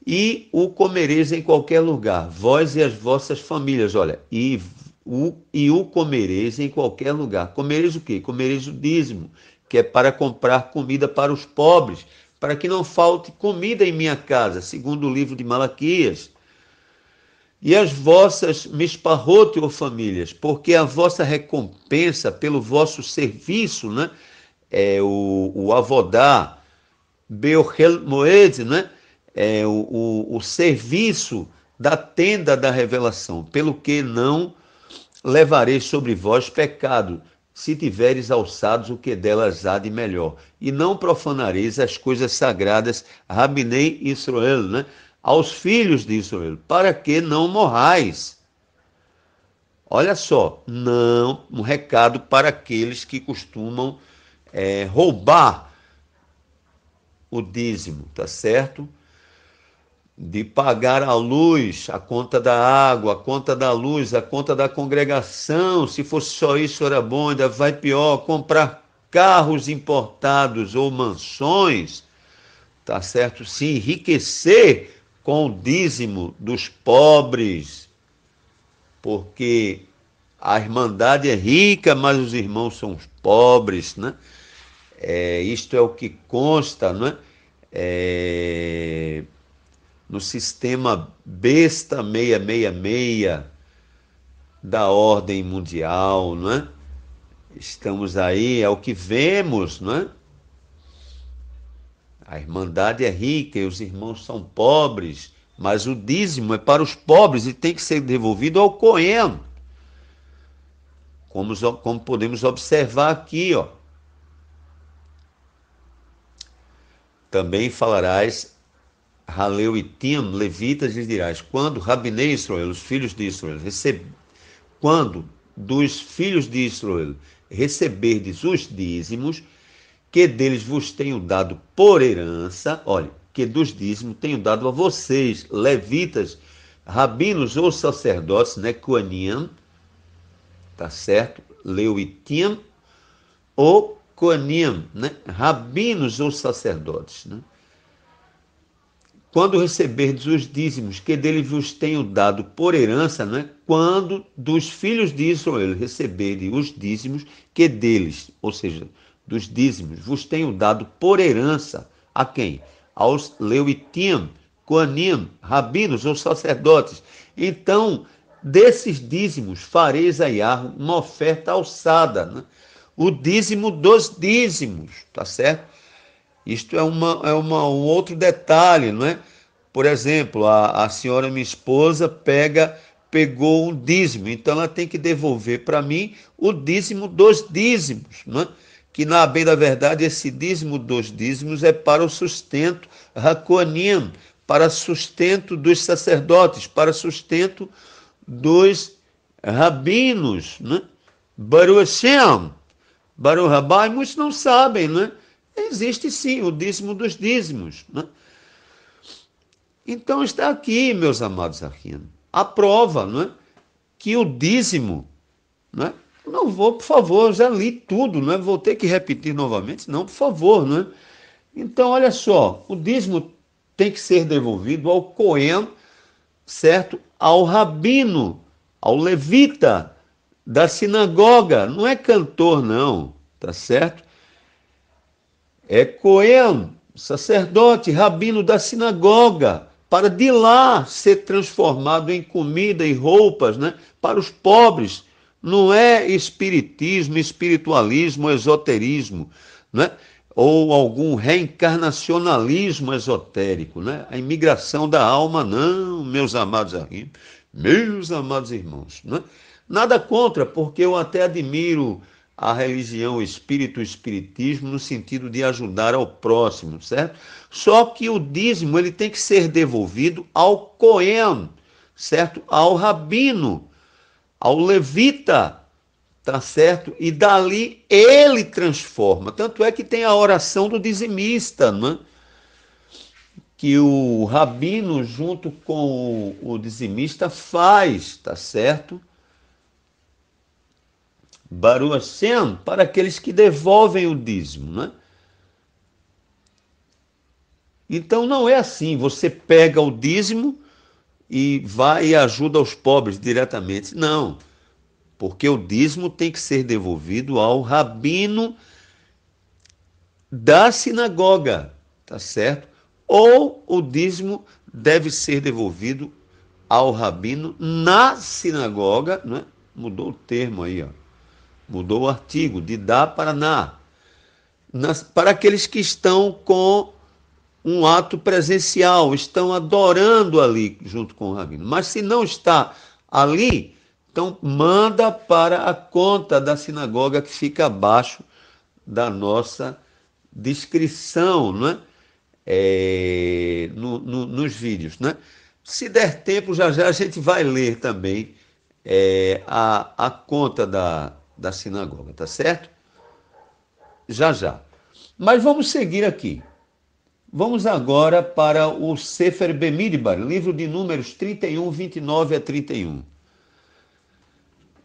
E o comereis em qualquer lugar, vós e as vossas famílias. Olha, e o, e o comereis em qualquer lugar. Comereis o quê? Comereis o dízimo, que é para comprar comida para os pobres, para que não falte comida em minha casa, segundo o livro de Malaquias. E as vossas misparrote, ou famílias, porque a vossa recompensa pelo vosso serviço, né? É o, o avodá, Beochel Moed, né? É o, o, o serviço da tenda da revelação, pelo que não levarei sobre vós pecado, se tiveres alçados o que delas há de melhor, e não profanareis as coisas sagradas, Rabinei Israel, né? aos filhos de Israel, para que não morrais. Olha só, não, um recado para aqueles que costumam é, roubar o dízimo, tá certo? De pagar a luz, a conta da água, a conta da luz, a conta da congregação. Se fosse só isso, era bom, ainda vai pior. Comprar carros importados ou mansões, tá certo? Se enriquecer com o dízimo dos pobres, porque a irmandade é rica, mas os irmãos são os pobres, né? É, isto é o que consta, né? É, no sistema besta 666 da ordem mundial, né? Estamos aí, é o que vemos, né? A irmandade é rica e os irmãos são pobres, mas o dízimo é para os pobres e tem que ser devolvido ao Cohen. Como, como podemos observar aqui, ó. Também falarás Haleu e Tim, levitas, lhes dirás, quando Rabinei Israel, os filhos de Israel, receb... quando dos filhos de Israel receberdes os dízimos, que deles vos tenho dado por herança, olha, que dos dízimos tenho dado a vocês, levitas, rabinos ou sacerdotes, né, Coaniam, tá certo? Leuitim ou Coaniam, né, rabinos ou sacerdotes, né? Quando receberdes os dízimos que dele vos tenho dado por herança, né? quando dos filhos de Israel receberem os dízimos que deles, ou seja, dos dízimos, vos tenho dado por herança a quem? Aos Leuitim, Coanim, rabinos ou sacerdotes. Então, desses dízimos fareis a Yahweh uma oferta alçada, né? o dízimo dos dízimos, tá certo? Isto é, uma, é uma, um outro detalhe, não é? Por exemplo, a, a senhora, minha esposa, pega pegou um dízimo, então ela tem que devolver para mim o dízimo dos dízimos, não é? que na bem da verdade esse dízimo dos dízimos é para o sustento Hakonim, para sustento dos sacerdotes, para sustento dos rabinos, né? Baruch Hashem, Baruch muitos não sabem, né? Existe sim o dízimo dos dízimos, né? Então está aqui, meus amados arquinos, a prova, é? Que o dízimo, não é? Não vou, por favor, já li tudo, não é? Vou ter que repetir novamente, não, por favor, não é? Então, olha só, o dízimo tem que ser devolvido ao Cohen, certo? Ao rabino, ao levita da sinagoga, não é cantor, não, tá certo? É Cohen, sacerdote, rabino da sinagoga, para de lá ser transformado em comida e roupas, né? Para os pobres não é espiritismo, espiritualismo, esoterismo, né? ou algum reencarnacionalismo esotérico, né? A imigração da alma, não, meus amados amigos, meus amados irmãos, né? Nada contra, porque eu até admiro a religião o espírito, o espiritismo, no sentido de ajudar ao próximo, certo? Só que o dízimo ele tem que ser devolvido ao Cohen, certo? Ao rabino, ao levita, tá certo? E dali ele transforma. Tanto é que tem a oração do dizimista, né? que o rabino, junto com o, o dizimista, faz, tá certo? Baru Hashem, para aqueles que devolvem o dízimo, né? Então não é assim, você pega o dízimo e vai e ajuda os pobres diretamente. Não, porque o dízimo tem que ser devolvido ao rabino da sinagoga, tá certo? Ou o dízimo deve ser devolvido ao rabino na sinagoga, não é? Mudou o termo aí, ó. Mudou o artigo de dá para na. Nas, para aqueles que estão com um ato presencial, estão adorando ali junto com o rabino. Mas se não está ali, então manda para a conta da sinagoga que fica abaixo da nossa descrição, não é? é no, no, nos vídeos, né? Se der tempo, já já a gente vai ler também é, a, a conta da, da sinagoga, tá certo? Já já. Mas vamos seguir aqui. Vamos agora para o Sefer Bemidbar, livro de Números 31, 29 a 31.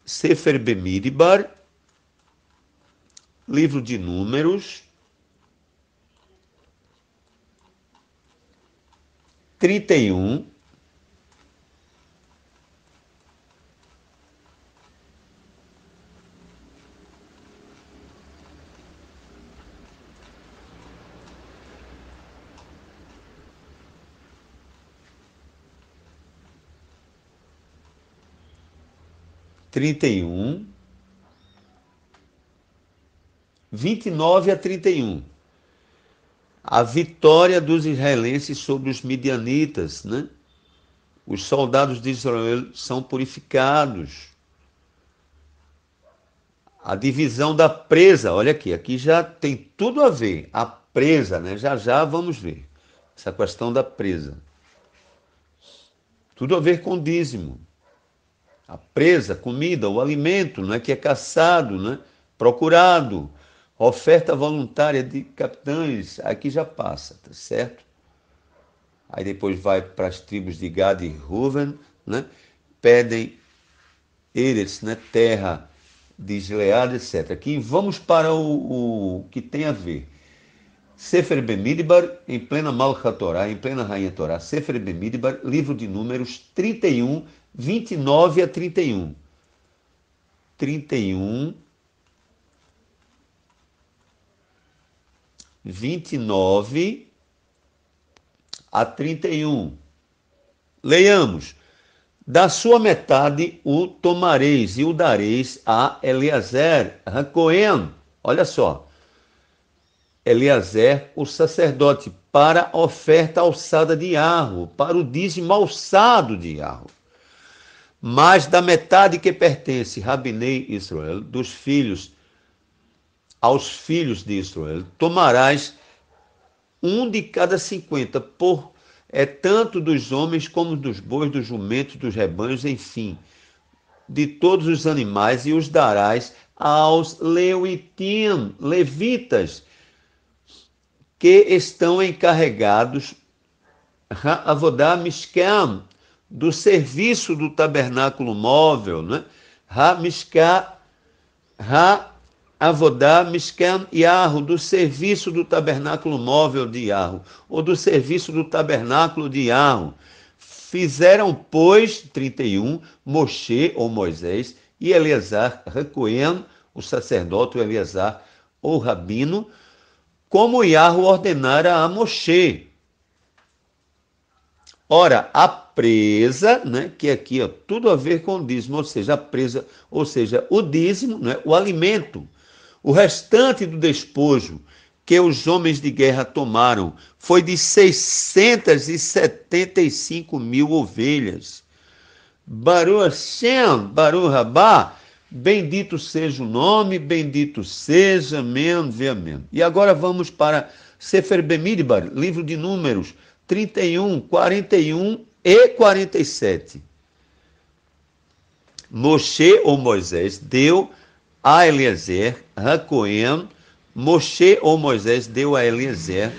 Sefer Bemidbar, livro de Números 31, trinta e um, vinte e nove a trinta e um. A vitória dos israelenses sobre os midianitas, né? Os soldados de Israel são purificados. A divisão da presa, olha aqui, aqui já tem tudo a ver. A presa, né? Já já vamos ver essa questão da presa. Tudo a ver com dízimo a presa, comida, o alimento, né, que é caçado, né, procurado, oferta voluntária de capitães, aqui já passa, tá certo? Aí depois vai para as tribos de Gad e Ruven, né, pedem eles, né, terra desleada, etc. Aqui vamos para o, o que tem a ver. Sefer Bemidbar, em plena Malcha Torá, em plena Rainha Torá. Sefer Bemidbar, livro de Números 31, 29 a 31. 31, 29 a 31. Leiamos. Da sua metade o tomareis e o dareis a Eleazer, Racoen. Olha só. Eleazer, o sacerdote, para a oferta alçada de arro, para o dízimo alçado de arro mas da metade que pertence Rabinei Israel, dos filhos aos filhos de Israel, tomarás um de cada cinquenta, por é tanto dos homens como dos bois, dos jumentos, dos rebanhos, enfim, de todos os animais, e os darás aos leuitim, levitas, que estão encarregados, avodá mishkem, do serviço do tabernáculo móvel, né? Ha Mishka, Ha Avodá Mishkan Yarro, do serviço do tabernáculo móvel de Yarro, ou do serviço do tabernáculo de Yarro. Fizeram, pois, 31, Moshe ou Moisés e Eleazar, Recoen, o sacerdote, Eleazar, ou rabino, como Yarro ordenara a Moshe. Ora, a presa, né, que aqui ó, tudo a ver com o dízimo, ou seja, a presa, ou seja, o dízimo, né, o alimento, o restante do despojo que os homens de guerra tomaram foi de 675 mil ovelhas. Baru Hashem, Baru Rabá, bendito seja o nome, bendito seja, amém, amém. E agora vamos para Sefer Bemidbar, livro de Números, 31, 41 e 47. Moshe ou Moisés deu a Eliezer, Racoem, Moshe ou Moisés deu a Eliezer,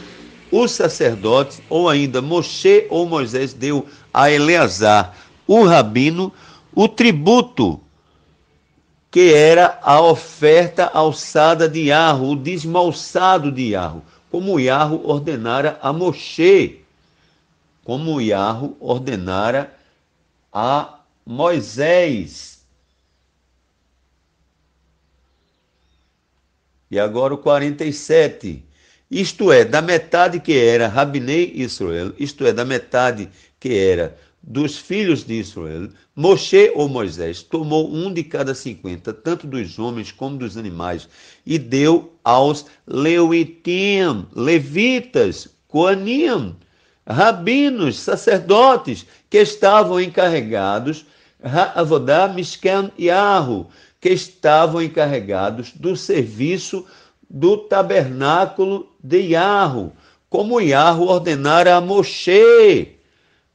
o sacerdote, ou ainda Moshe ou Moisés deu a Eleazar, o rabino, o tributo, que era a oferta alçada de Yarro, o desmalçado de Yarro, como Yarro ordenara a Moshe como Yahro ordenara a Moisés. E agora o 47. Isto é, da metade que era Rabinei Israel, isto é, da metade que era dos filhos de Israel, Moshe ou Moisés tomou um de cada cinquenta, tanto dos homens como dos animais, e deu aos leuitim, levitas, Coanim, rabinos, sacerdotes, que estavam encarregados, Avodá, Mishkan e Arro, que estavam encarregados do serviço do tabernáculo de Yarro, como Yarro ordenara a Moshe.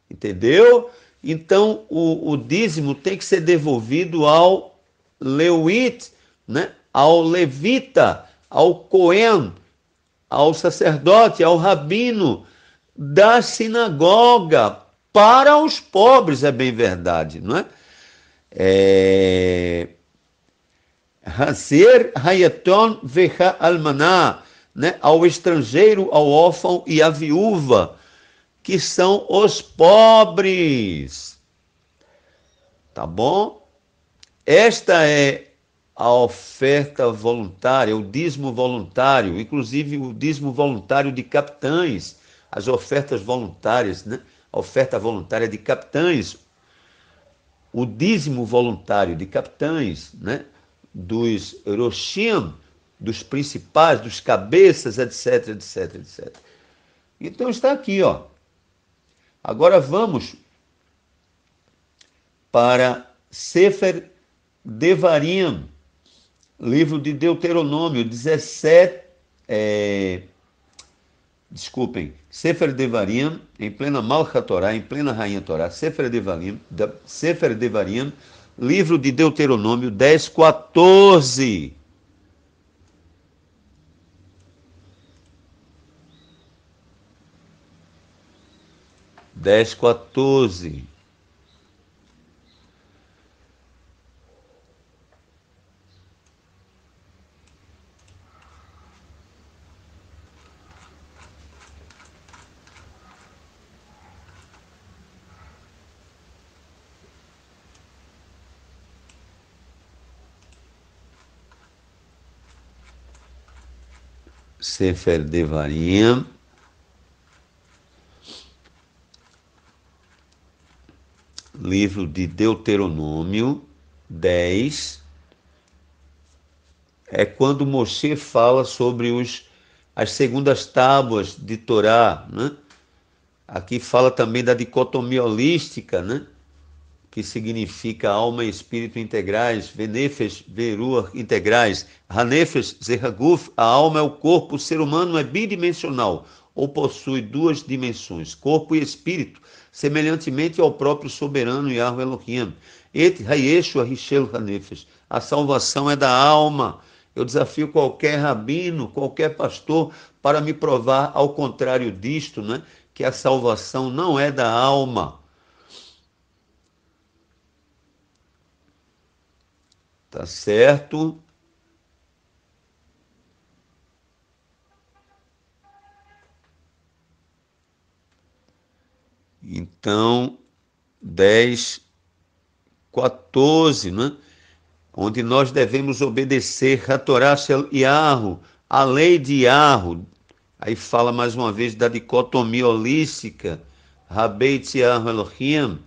Entendeu? Então, o, o dízimo tem que ser devolvido ao Leuit, né? ao levita, ao Cohen, ao sacerdote, ao rabino da sinagoga, para os pobres, é bem verdade, não é? é... Hazer Hayaton Vecha Almaná, né? ao estrangeiro, ao órfão e à viúva, que são os pobres. Tá bom? Esta é a oferta voluntária, o dízimo voluntário, inclusive o dízimo voluntário de capitães, as ofertas voluntárias, né? A oferta voluntária de capitães, o dízimo voluntário de capitães, né? Dos Roshim, dos principais, dos cabeças, etc, etc, etc. Então está aqui, ó. Agora vamos para Sefer Devarim, livro de Deuteronômio 17, é, desculpem, Sefer Devarim, em plena Malcha Torá, em plena Rainha Torá, Sefer Devarim, Sefer Devarim, livro de Deuteronômio 10, 14. Dez, 14. Sefer Devarim. Livro de Deuteronômio 10. É quando Moshe fala sobre os, as segundas tábuas de Torá. Né? Aqui fala também da dicotomia holística, né? Que significa alma e espírito integrais, venefes, verua integrais, hanefes, zeraguf, a alma é o corpo, o ser humano é bidimensional, ou possui duas dimensões, corpo e espírito, semelhantemente ao próprio soberano Yahweh Elohim. Et hayeshu richel hanefes, a salvação é da alma. Eu desafio qualquer rabino, qualquer pastor, para me provar ao contrário disto, né? que a salvação não é da alma Tá certo? Então, 10, 14, né? onde nós devemos obedecer a Torá Yarro, a lei de Yarro. Aí fala mais uma vez da dicotomia holística, Rabeit Yarro Elohim,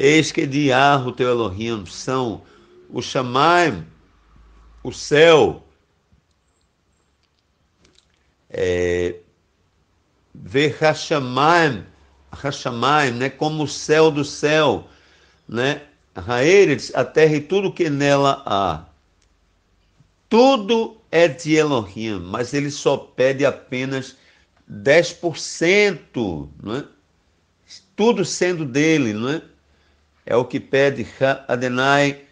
Eis que de o teu Elohim são o Shamaim, o céu, é, ver Hashamayim, Hashamayim, né, como o céu do céu, né, Haeretz, a terra e tudo que nela há. Tudo é de Elohim, mas ele só pede apenas 10%, não é? Tudo sendo dele, não é? É o que pede Ha-Adenai,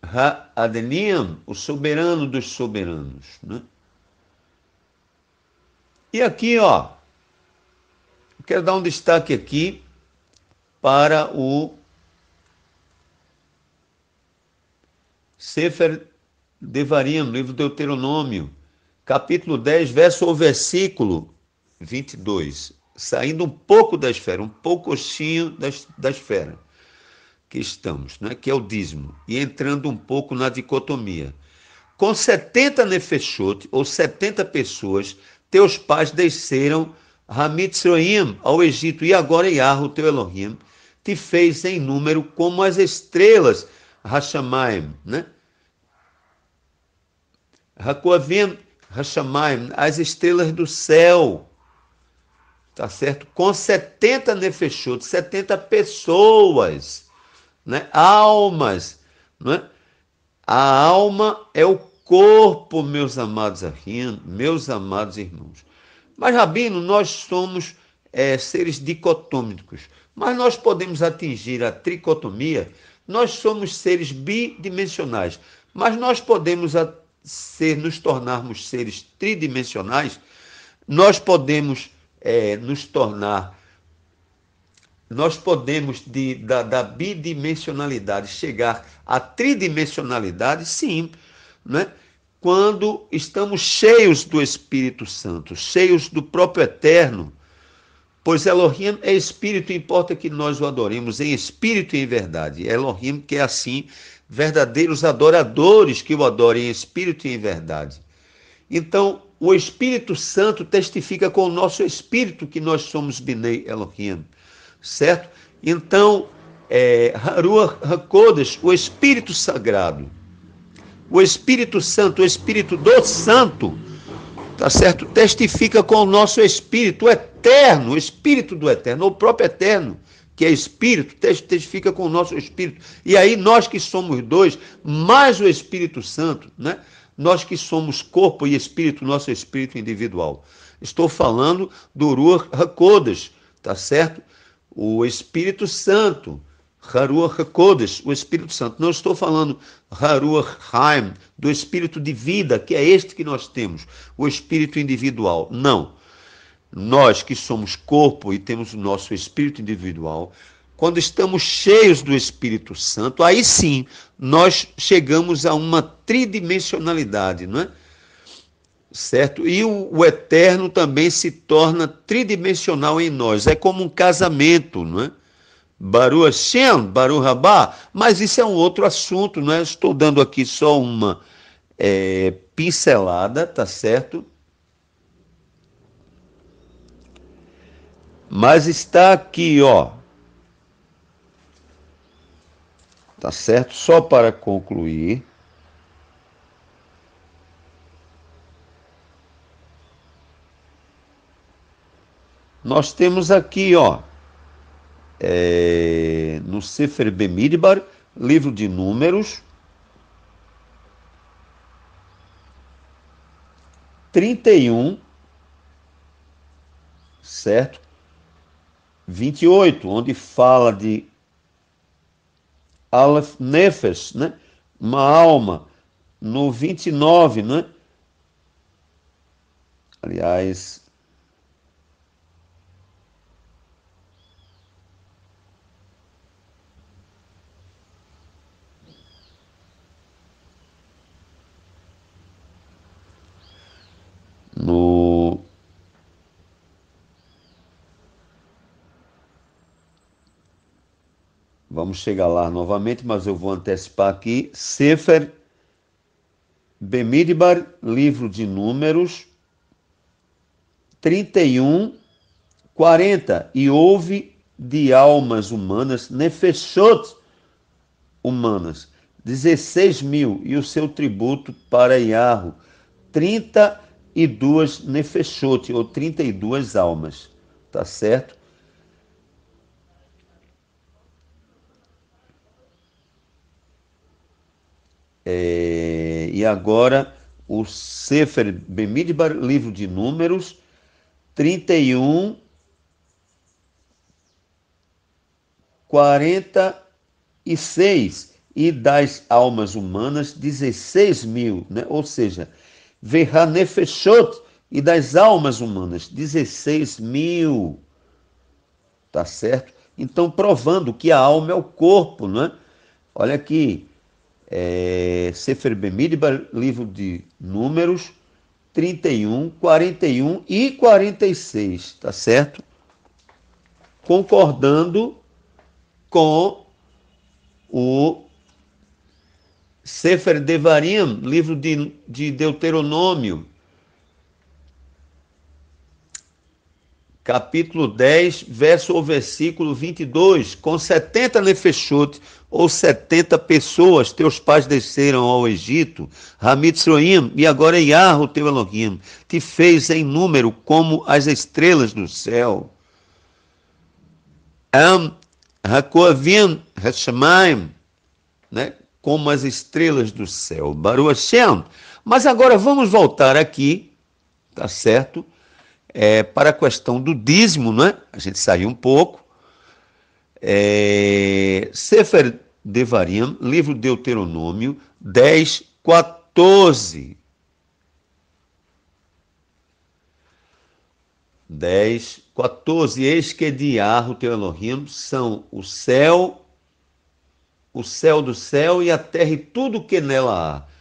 Ha-Adenim, o soberano dos soberanos. Né? E aqui, ó, quero dar um destaque aqui para o Sefer Devarim, livro Deuteronômio, capítulo 10, verso ou versículo 22 saindo um pouco da esfera, um poucochinho da, da esfera. que estamos, né? que é o dízimo, e entrando um pouco na dicotomia. Com 70 nefeshot, ou 70 pessoas, teus pais desceram Hamitzroim ao Egito, e agora Yahweh, teu Elohim, te fez em número como as estrelas, Hashamaim, né? Hakoavim, Hashamaim, as estrelas do céu, tá certo? Com 70 nefeshot, 70 pessoas, né? Almas, né? A alma é o corpo, meus amados meus amados irmãos. Mas, Rabino, nós somos é, seres dicotômicos, mas nós podemos atingir a tricotomia, nós somos seres bidimensionais, mas nós podemos ser, nos tornarmos seres tridimensionais, nós podemos é, nos tornar, nós podemos de, da, da bidimensionalidade chegar à tridimensionalidade, sim, né? quando estamos cheios do Espírito Santo, cheios do próprio Eterno, pois Elohim é Espírito, importa que nós o adoremos em Espírito e em verdade. Elohim que é assim, verdadeiros adoradores que o adorem em Espírito e em verdade. Então, o Espírito Santo testifica com o nosso Espírito que nós somos Binei Elohim, certo? Então, é, Haruah HaKodesh, o Espírito Sagrado, o Espírito Santo, o Espírito do Santo, tá certo? Testifica com o nosso Espírito, o Eterno, o Espírito do Eterno, o próprio Eterno, que é Espírito, testifica com o nosso Espírito. E aí nós que somos dois, mais o Espírito Santo, né? Nós que somos corpo e espírito, nosso espírito individual. Estou falando do Ruach HaKodesh, tá certo? O Espírito Santo, Haruach HaKodesh, o Espírito Santo. Não estou falando Haruach Haim, do Espírito de vida, que é este que nós temos, o Espírito individual. Não. Nós que somos corpo e temos o nosso Espírito individual, quando estamos cheios do Espírito Santo, aí sim nós chegamos a uma tridimensionalidade, não é? Certo? E o, o eterno também se torna tridimensional em nós. É como um casamento, não é? Baru Hashem, Baru Rabá, mas isso é um outro assunto, não é? Estou dando aqui só uma é, pincelada, tá certo? Mas está aqui, ó. Tá certo? Só para concluir. Nós temos aqui, ó é, no Sefer Bemidbar, livro de Números, 31, certo? 28, onde fala de Aleph Nefesh, né? Uma alma. No 29, né? Aliás, no Vamos chegar lá novamente, mas eu vou antecipar aqui. Sefer Bemidbar, livro de Números, 31, 40. E houve de almas humanas, nefeshot humanas, 16 mil, e o seu tributo para Iarro, 30 e duas nefeshot, ou 32 almas. Tá certo? É, e agora o Sefer Bemidbar, livro de Números, 31, 46, e das almas humanas, 16 mil, né? ou seja, Verhanefeshot, e das almas humanas, 16 mil. Tá certo? Então, provando que a alma é o corpo, não é? Olha aqui, é, Sefer Bemidbar, livro de Números, 31, 41 e 46, tá certo? Concordando com o Sefer Devarim, livro de, de Deuteronômio, capítulo 10, verso ou versículo 22, com 70 nefeshot, ou 70 pessoas, teus pais desceram ao Egito, Hamitzroim, e agora Yahweh, teu Elohim, te fez em número como as estrelas do céu. Am Hakoavim Hashemayim, né? como as estrelas do céu. Baruch Hashem. Mas agora vamos voltar aqui, tá certo? É, para a questão do dízimo, né? A gente saiu um pouco. É, Sefer Devarim, livro Deuteronômio 10, 14. 10, 14. Eis que de Arro, teu Elohim, são o céu o céu do céu e a terra e tudo que nela há.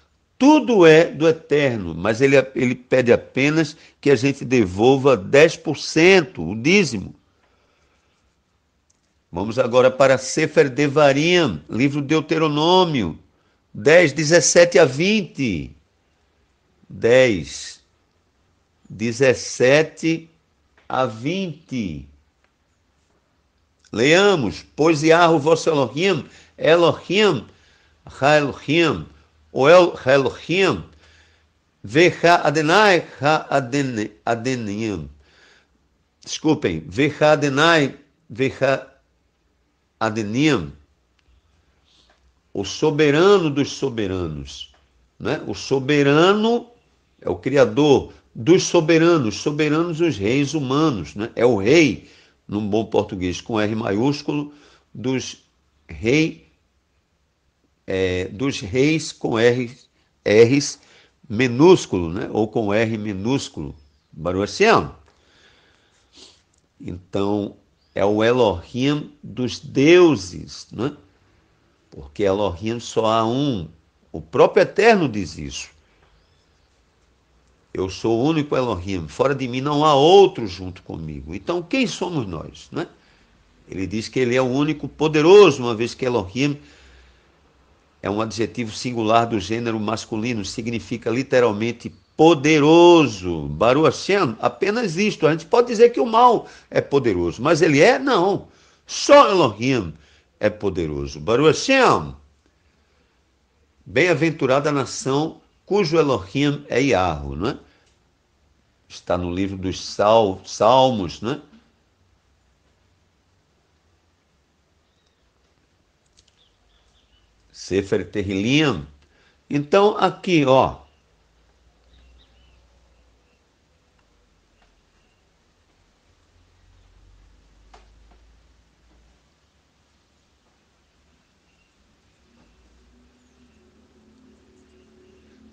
Tudo é do eterno, mas ele, ele pede apenas que a gente devolva 10%, o dízimo. Vamos agora para Sefer Devarim, livro Deuteronômio, 10, 17 a 20. 10, 17 a 20. Leamos, pois Yahweh vosso Elohim Elohim, Elohim, o El Elohim, Vecha Adenai Adenim. Desculpem, Vecha Adenai Vecha Adenim. O soberano dos soberanos. Né? O soberano é o criador dos soberanos, soberanos os reis humanos, né? é o rei, num bom português com R maiúsculo, dos reis é, dos reis com R, R's minúsculo, né? ou com R minúsculo, Baruch Então, é o Elohim dos deuses, né? porque Elohim só há um. O próprio Eterno diz isso. Eu sou o único Elohim, fora de mim não há outro junto comigo. Então, quem somos nós? Né? Ele diz que ele é o único poderoso, uma vez que Elohim é um adjetivo singular do gênero masculino, significa literalmente poderoso. Baruch Hashem, apenas isto. A gente pode dizer que o mal é poderoso, mas ele é? Não. Só Elohim é poderoso. Baruch Hashem. Bem-aventurada nação cujo Elohim é Yahweh, não é? Está no livro dos Sal, Salmos, não Sefer Terrilim. Então, aqui, ó.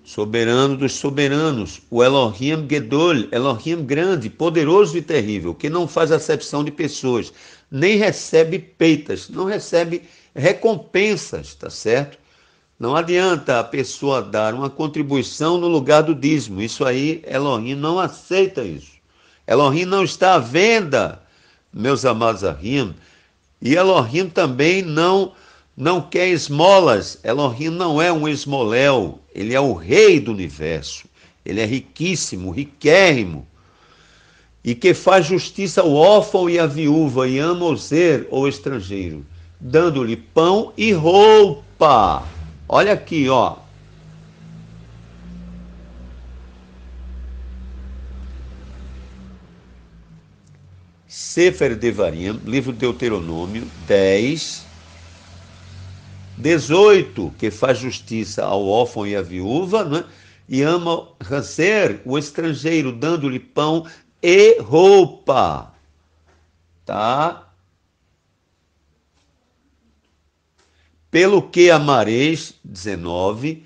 Soberano dos soberanos, o Elohim Gedol, Elohim grande, poderoso e terrível, que não faz acepção de pessoas, nem recebe peitas, não recebe recompensas, tá certo? Não adianta a pessoa dar uma contribuição no lugar do dízimo. Isso aí, Elohim não aceita isso. Elohim não está à venda, meus amados Ahim. E Elohim também não não quer esmolas. Elohim não é um esmoléu. Ele é o rei do universo. Ele é riquíssimo, riquérrimo. E que faz justiça ao órfão e à viúva e ama o ser ou estrangeiro dando-lhe pão e roupa. Olha aqui, ó. Sefer Devarim, livro de Deuteronômio 10, 18, que faz justiça ao órfão e à viúva, né? e ama Rancer, o estrangeiro, dando-lhe pão e roupa. Tá? Pelo que amareis, 19,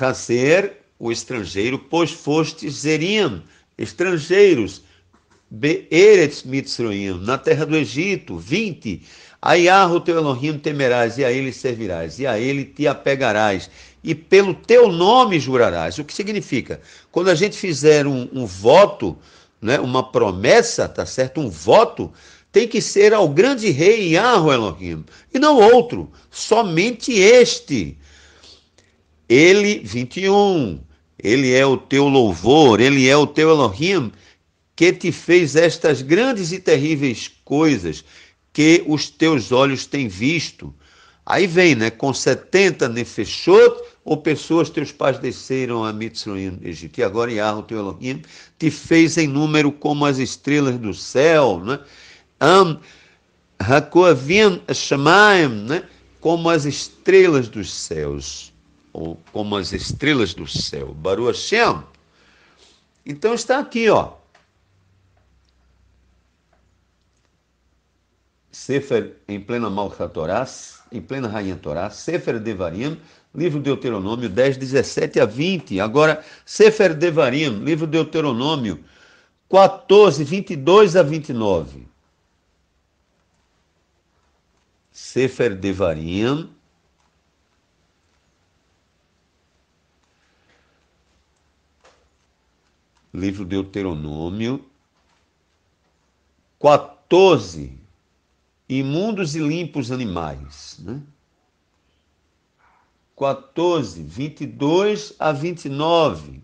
Hazer, o estrangeiro, pois fostes Zerim, estrangeiros, Be'eretz Mitzroim, na terra do Egito, 20, Aiarro teu Elohim temerás, e a ele servirás, e a ele te apegarás, e pelo teu nome jurarás. O que significa? Quando a gente fizer um, um voto, né, uma promessa, tá certo? Um voto, tem que ser ao grande rei Yahweh Elohim, e não outro, somente este. Ele, 21, ele é o teu louvor, ele é o teu Elohim, que te fez estas grandes e terríveis coisas que os teus olhos têm visto. Aí vem, né? Com 70 nefeshot, ou pessoas, teus pais desceram a Mitzrayim, Egito. E agora Yahweh, teu Elohim, te fez em número como as estrelas do céu, né? Am, Hakoavim Shamaim, né? Como as estrelas dos céus, ou como as estrelas do céu. Baru Hashem. Então está aqui, ó. Sefer em plena Malcha Torá, em plena Rainha Torá, Sefer Devarim, livro Deuteronômio 10, 17 a 20. Agora, Sefer Devarim, livro Deuteronômio 14, 22 a 29. Sefer Devarim, livro Deuteronômio 14, imundos e limpos animais. Né? 14, 22 a 29.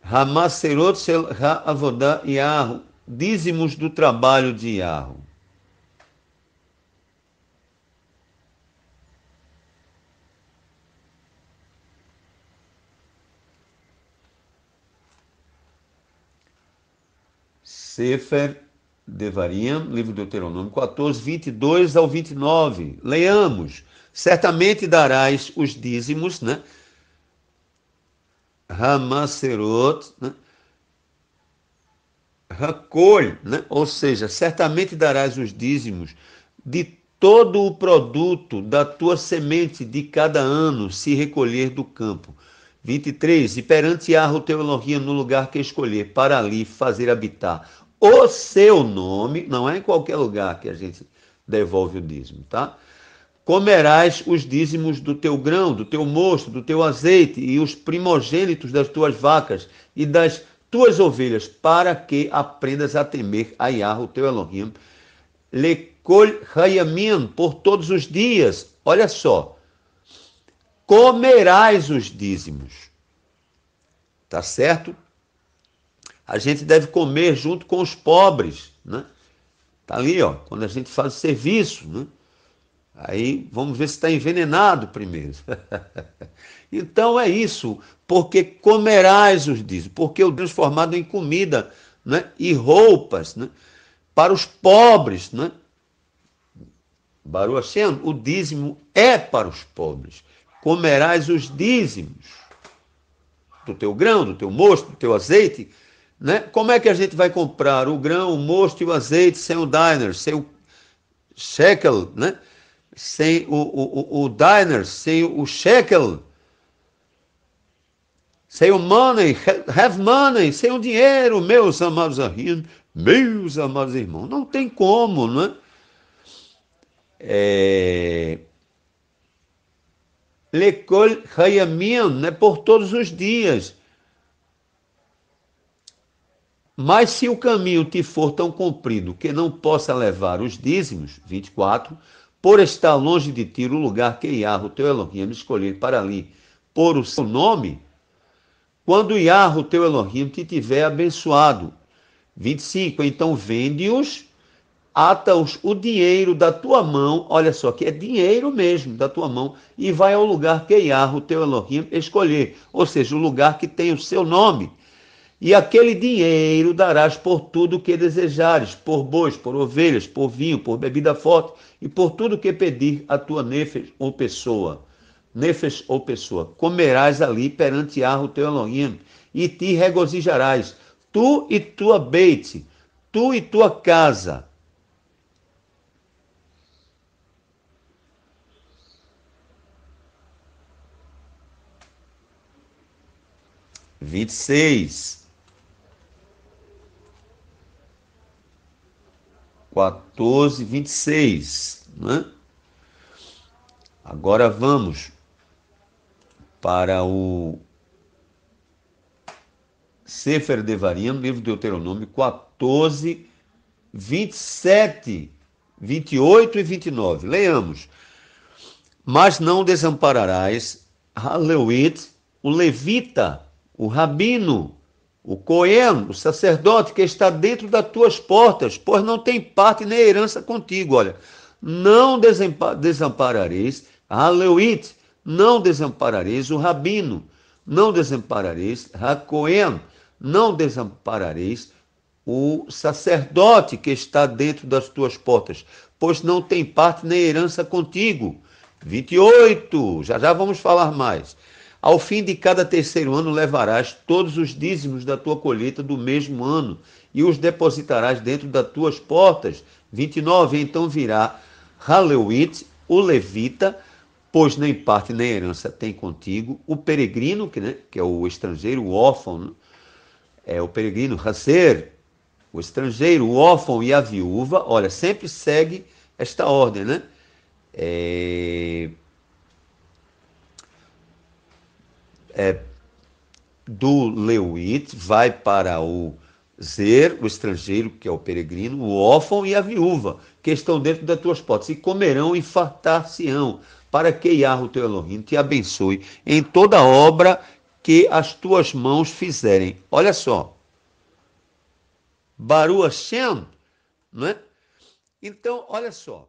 Ramaserot Shel Ha'avodah Yahu, dízimos do trabalho de Yahu. Sefer Devarim, livro de Deuteronômio 14, 22 ao 29. Leamos. Certamente darás os dízimos, né? Ramaserot, né? Hakol, né? Ou seja, certamente darás os dízimos de todo o produto da tua semente de cada ano se recolher do campo. 23. E perante Arra o teu Elohim no lugar que escolher, para ali fazer habitar o seu nome, não é em qualquer lugar que a gente devolve o dízimo, tá? Comerás os dízimos do teu grão, do teu mosto, do teu azeite e os primogênitos das tuas vacas e das tuas ovelhas, para que aprendas a temer a Yahweh, o teu Elohim, lekol hayamim, por todos os dias. Olha só, comerás os dízimos. Tá certo? A gente deve comer junto com os pobres, né? Tá ali, ó, quando a gente faz o serviço, né? Aí vamos ver se está envenenado primeiro. *laughs* então é isso, porque comerás os dízimos, porque o transformado em comida né? e roupas né? para os pobres. Né? Baruch o dízimo é para os pobres. Comerás os dízimos do teu grão, do teu mosto, do teu azeite, né? Como é que a gente vai comprar o grão, o mosto e o azeite sem o diner, sem o shekel, né? sem o, o, o diner, sem o shekel, sem o money, have money, sem o dinheiro, meus amados amigos, meus amados irmãos. Não tem como, não é? Lekol Hayamim, né? por todos os dias. Mas se o caminho te for tão comprido que não possa levar os dízimos, 24, por estar longe de ti o lugar que Yahweh, o teu Elohim, escolher para ali, por o seu nome, quando Yahweh, o teu Elohim, te tiver abençoado. 25, então vende-os, ata-os o dinheiro da tua mão, olha só, que é dinheiro mesmo da tua mão, e vai ao lugar que Yahweh, o teu Elohim, escolher, ou seja, o lugar que tem o seu nome e aquele dinheiro darás por tudo o que desejares, por bois, por ovelhas, por vinho, por bebida forte, e por tudo o que pedir a tua nefes ou pessoa. Nefes ou pessoa. Comerás ali perante Ar o teu Elohim, e te regozijarás, tu e tua beite, tu e tua casa. Vinte e seis. 14, 26. Né? Agora vamos para o Sefer Devarim, livro de Deuteronômio 14, 27, 28 e 29. Leamos. Mas não desampararás Haleuit, o levita, o rabino, o Cohen, o sacerdote que está dentro das tuas portas, pois não tem parte nem herança contigo. Olha, não desamparareis Haleuit, não desamparareis o rabino, não desamparareis Cohen, não desamparareis o sacerdote que está dentro das tuas portas, pois não tem parte nem herança contigo. 28, já já vamos falar mais. Ao fim de cada terceiro ano levarás todos os dízimos da tua colheita do mesmo ano e os depositarás dentro das tuas portas. 29, então virá Haleuit, o levita, pois nem parte nem herança tem contigo, o peregrino, que, né, que é o estrangeiro, o órfão, é o peregrino, Hasser, o estrangeiro, o órfão e a viúva, olha, sempre segue esta ordem, né? É, é, do Leuit vai para o Zer, o estrangeiro, que é o peregrino, o órfão e a viúva, que estão dentro das tuas portas, e comerão e fartar-se-ão, para que Yahweh, o teu Elohim, te abençoe em toda obra que as tuas mãos fizerem. Olha só. Baru Hashem, não é? Então, olha só.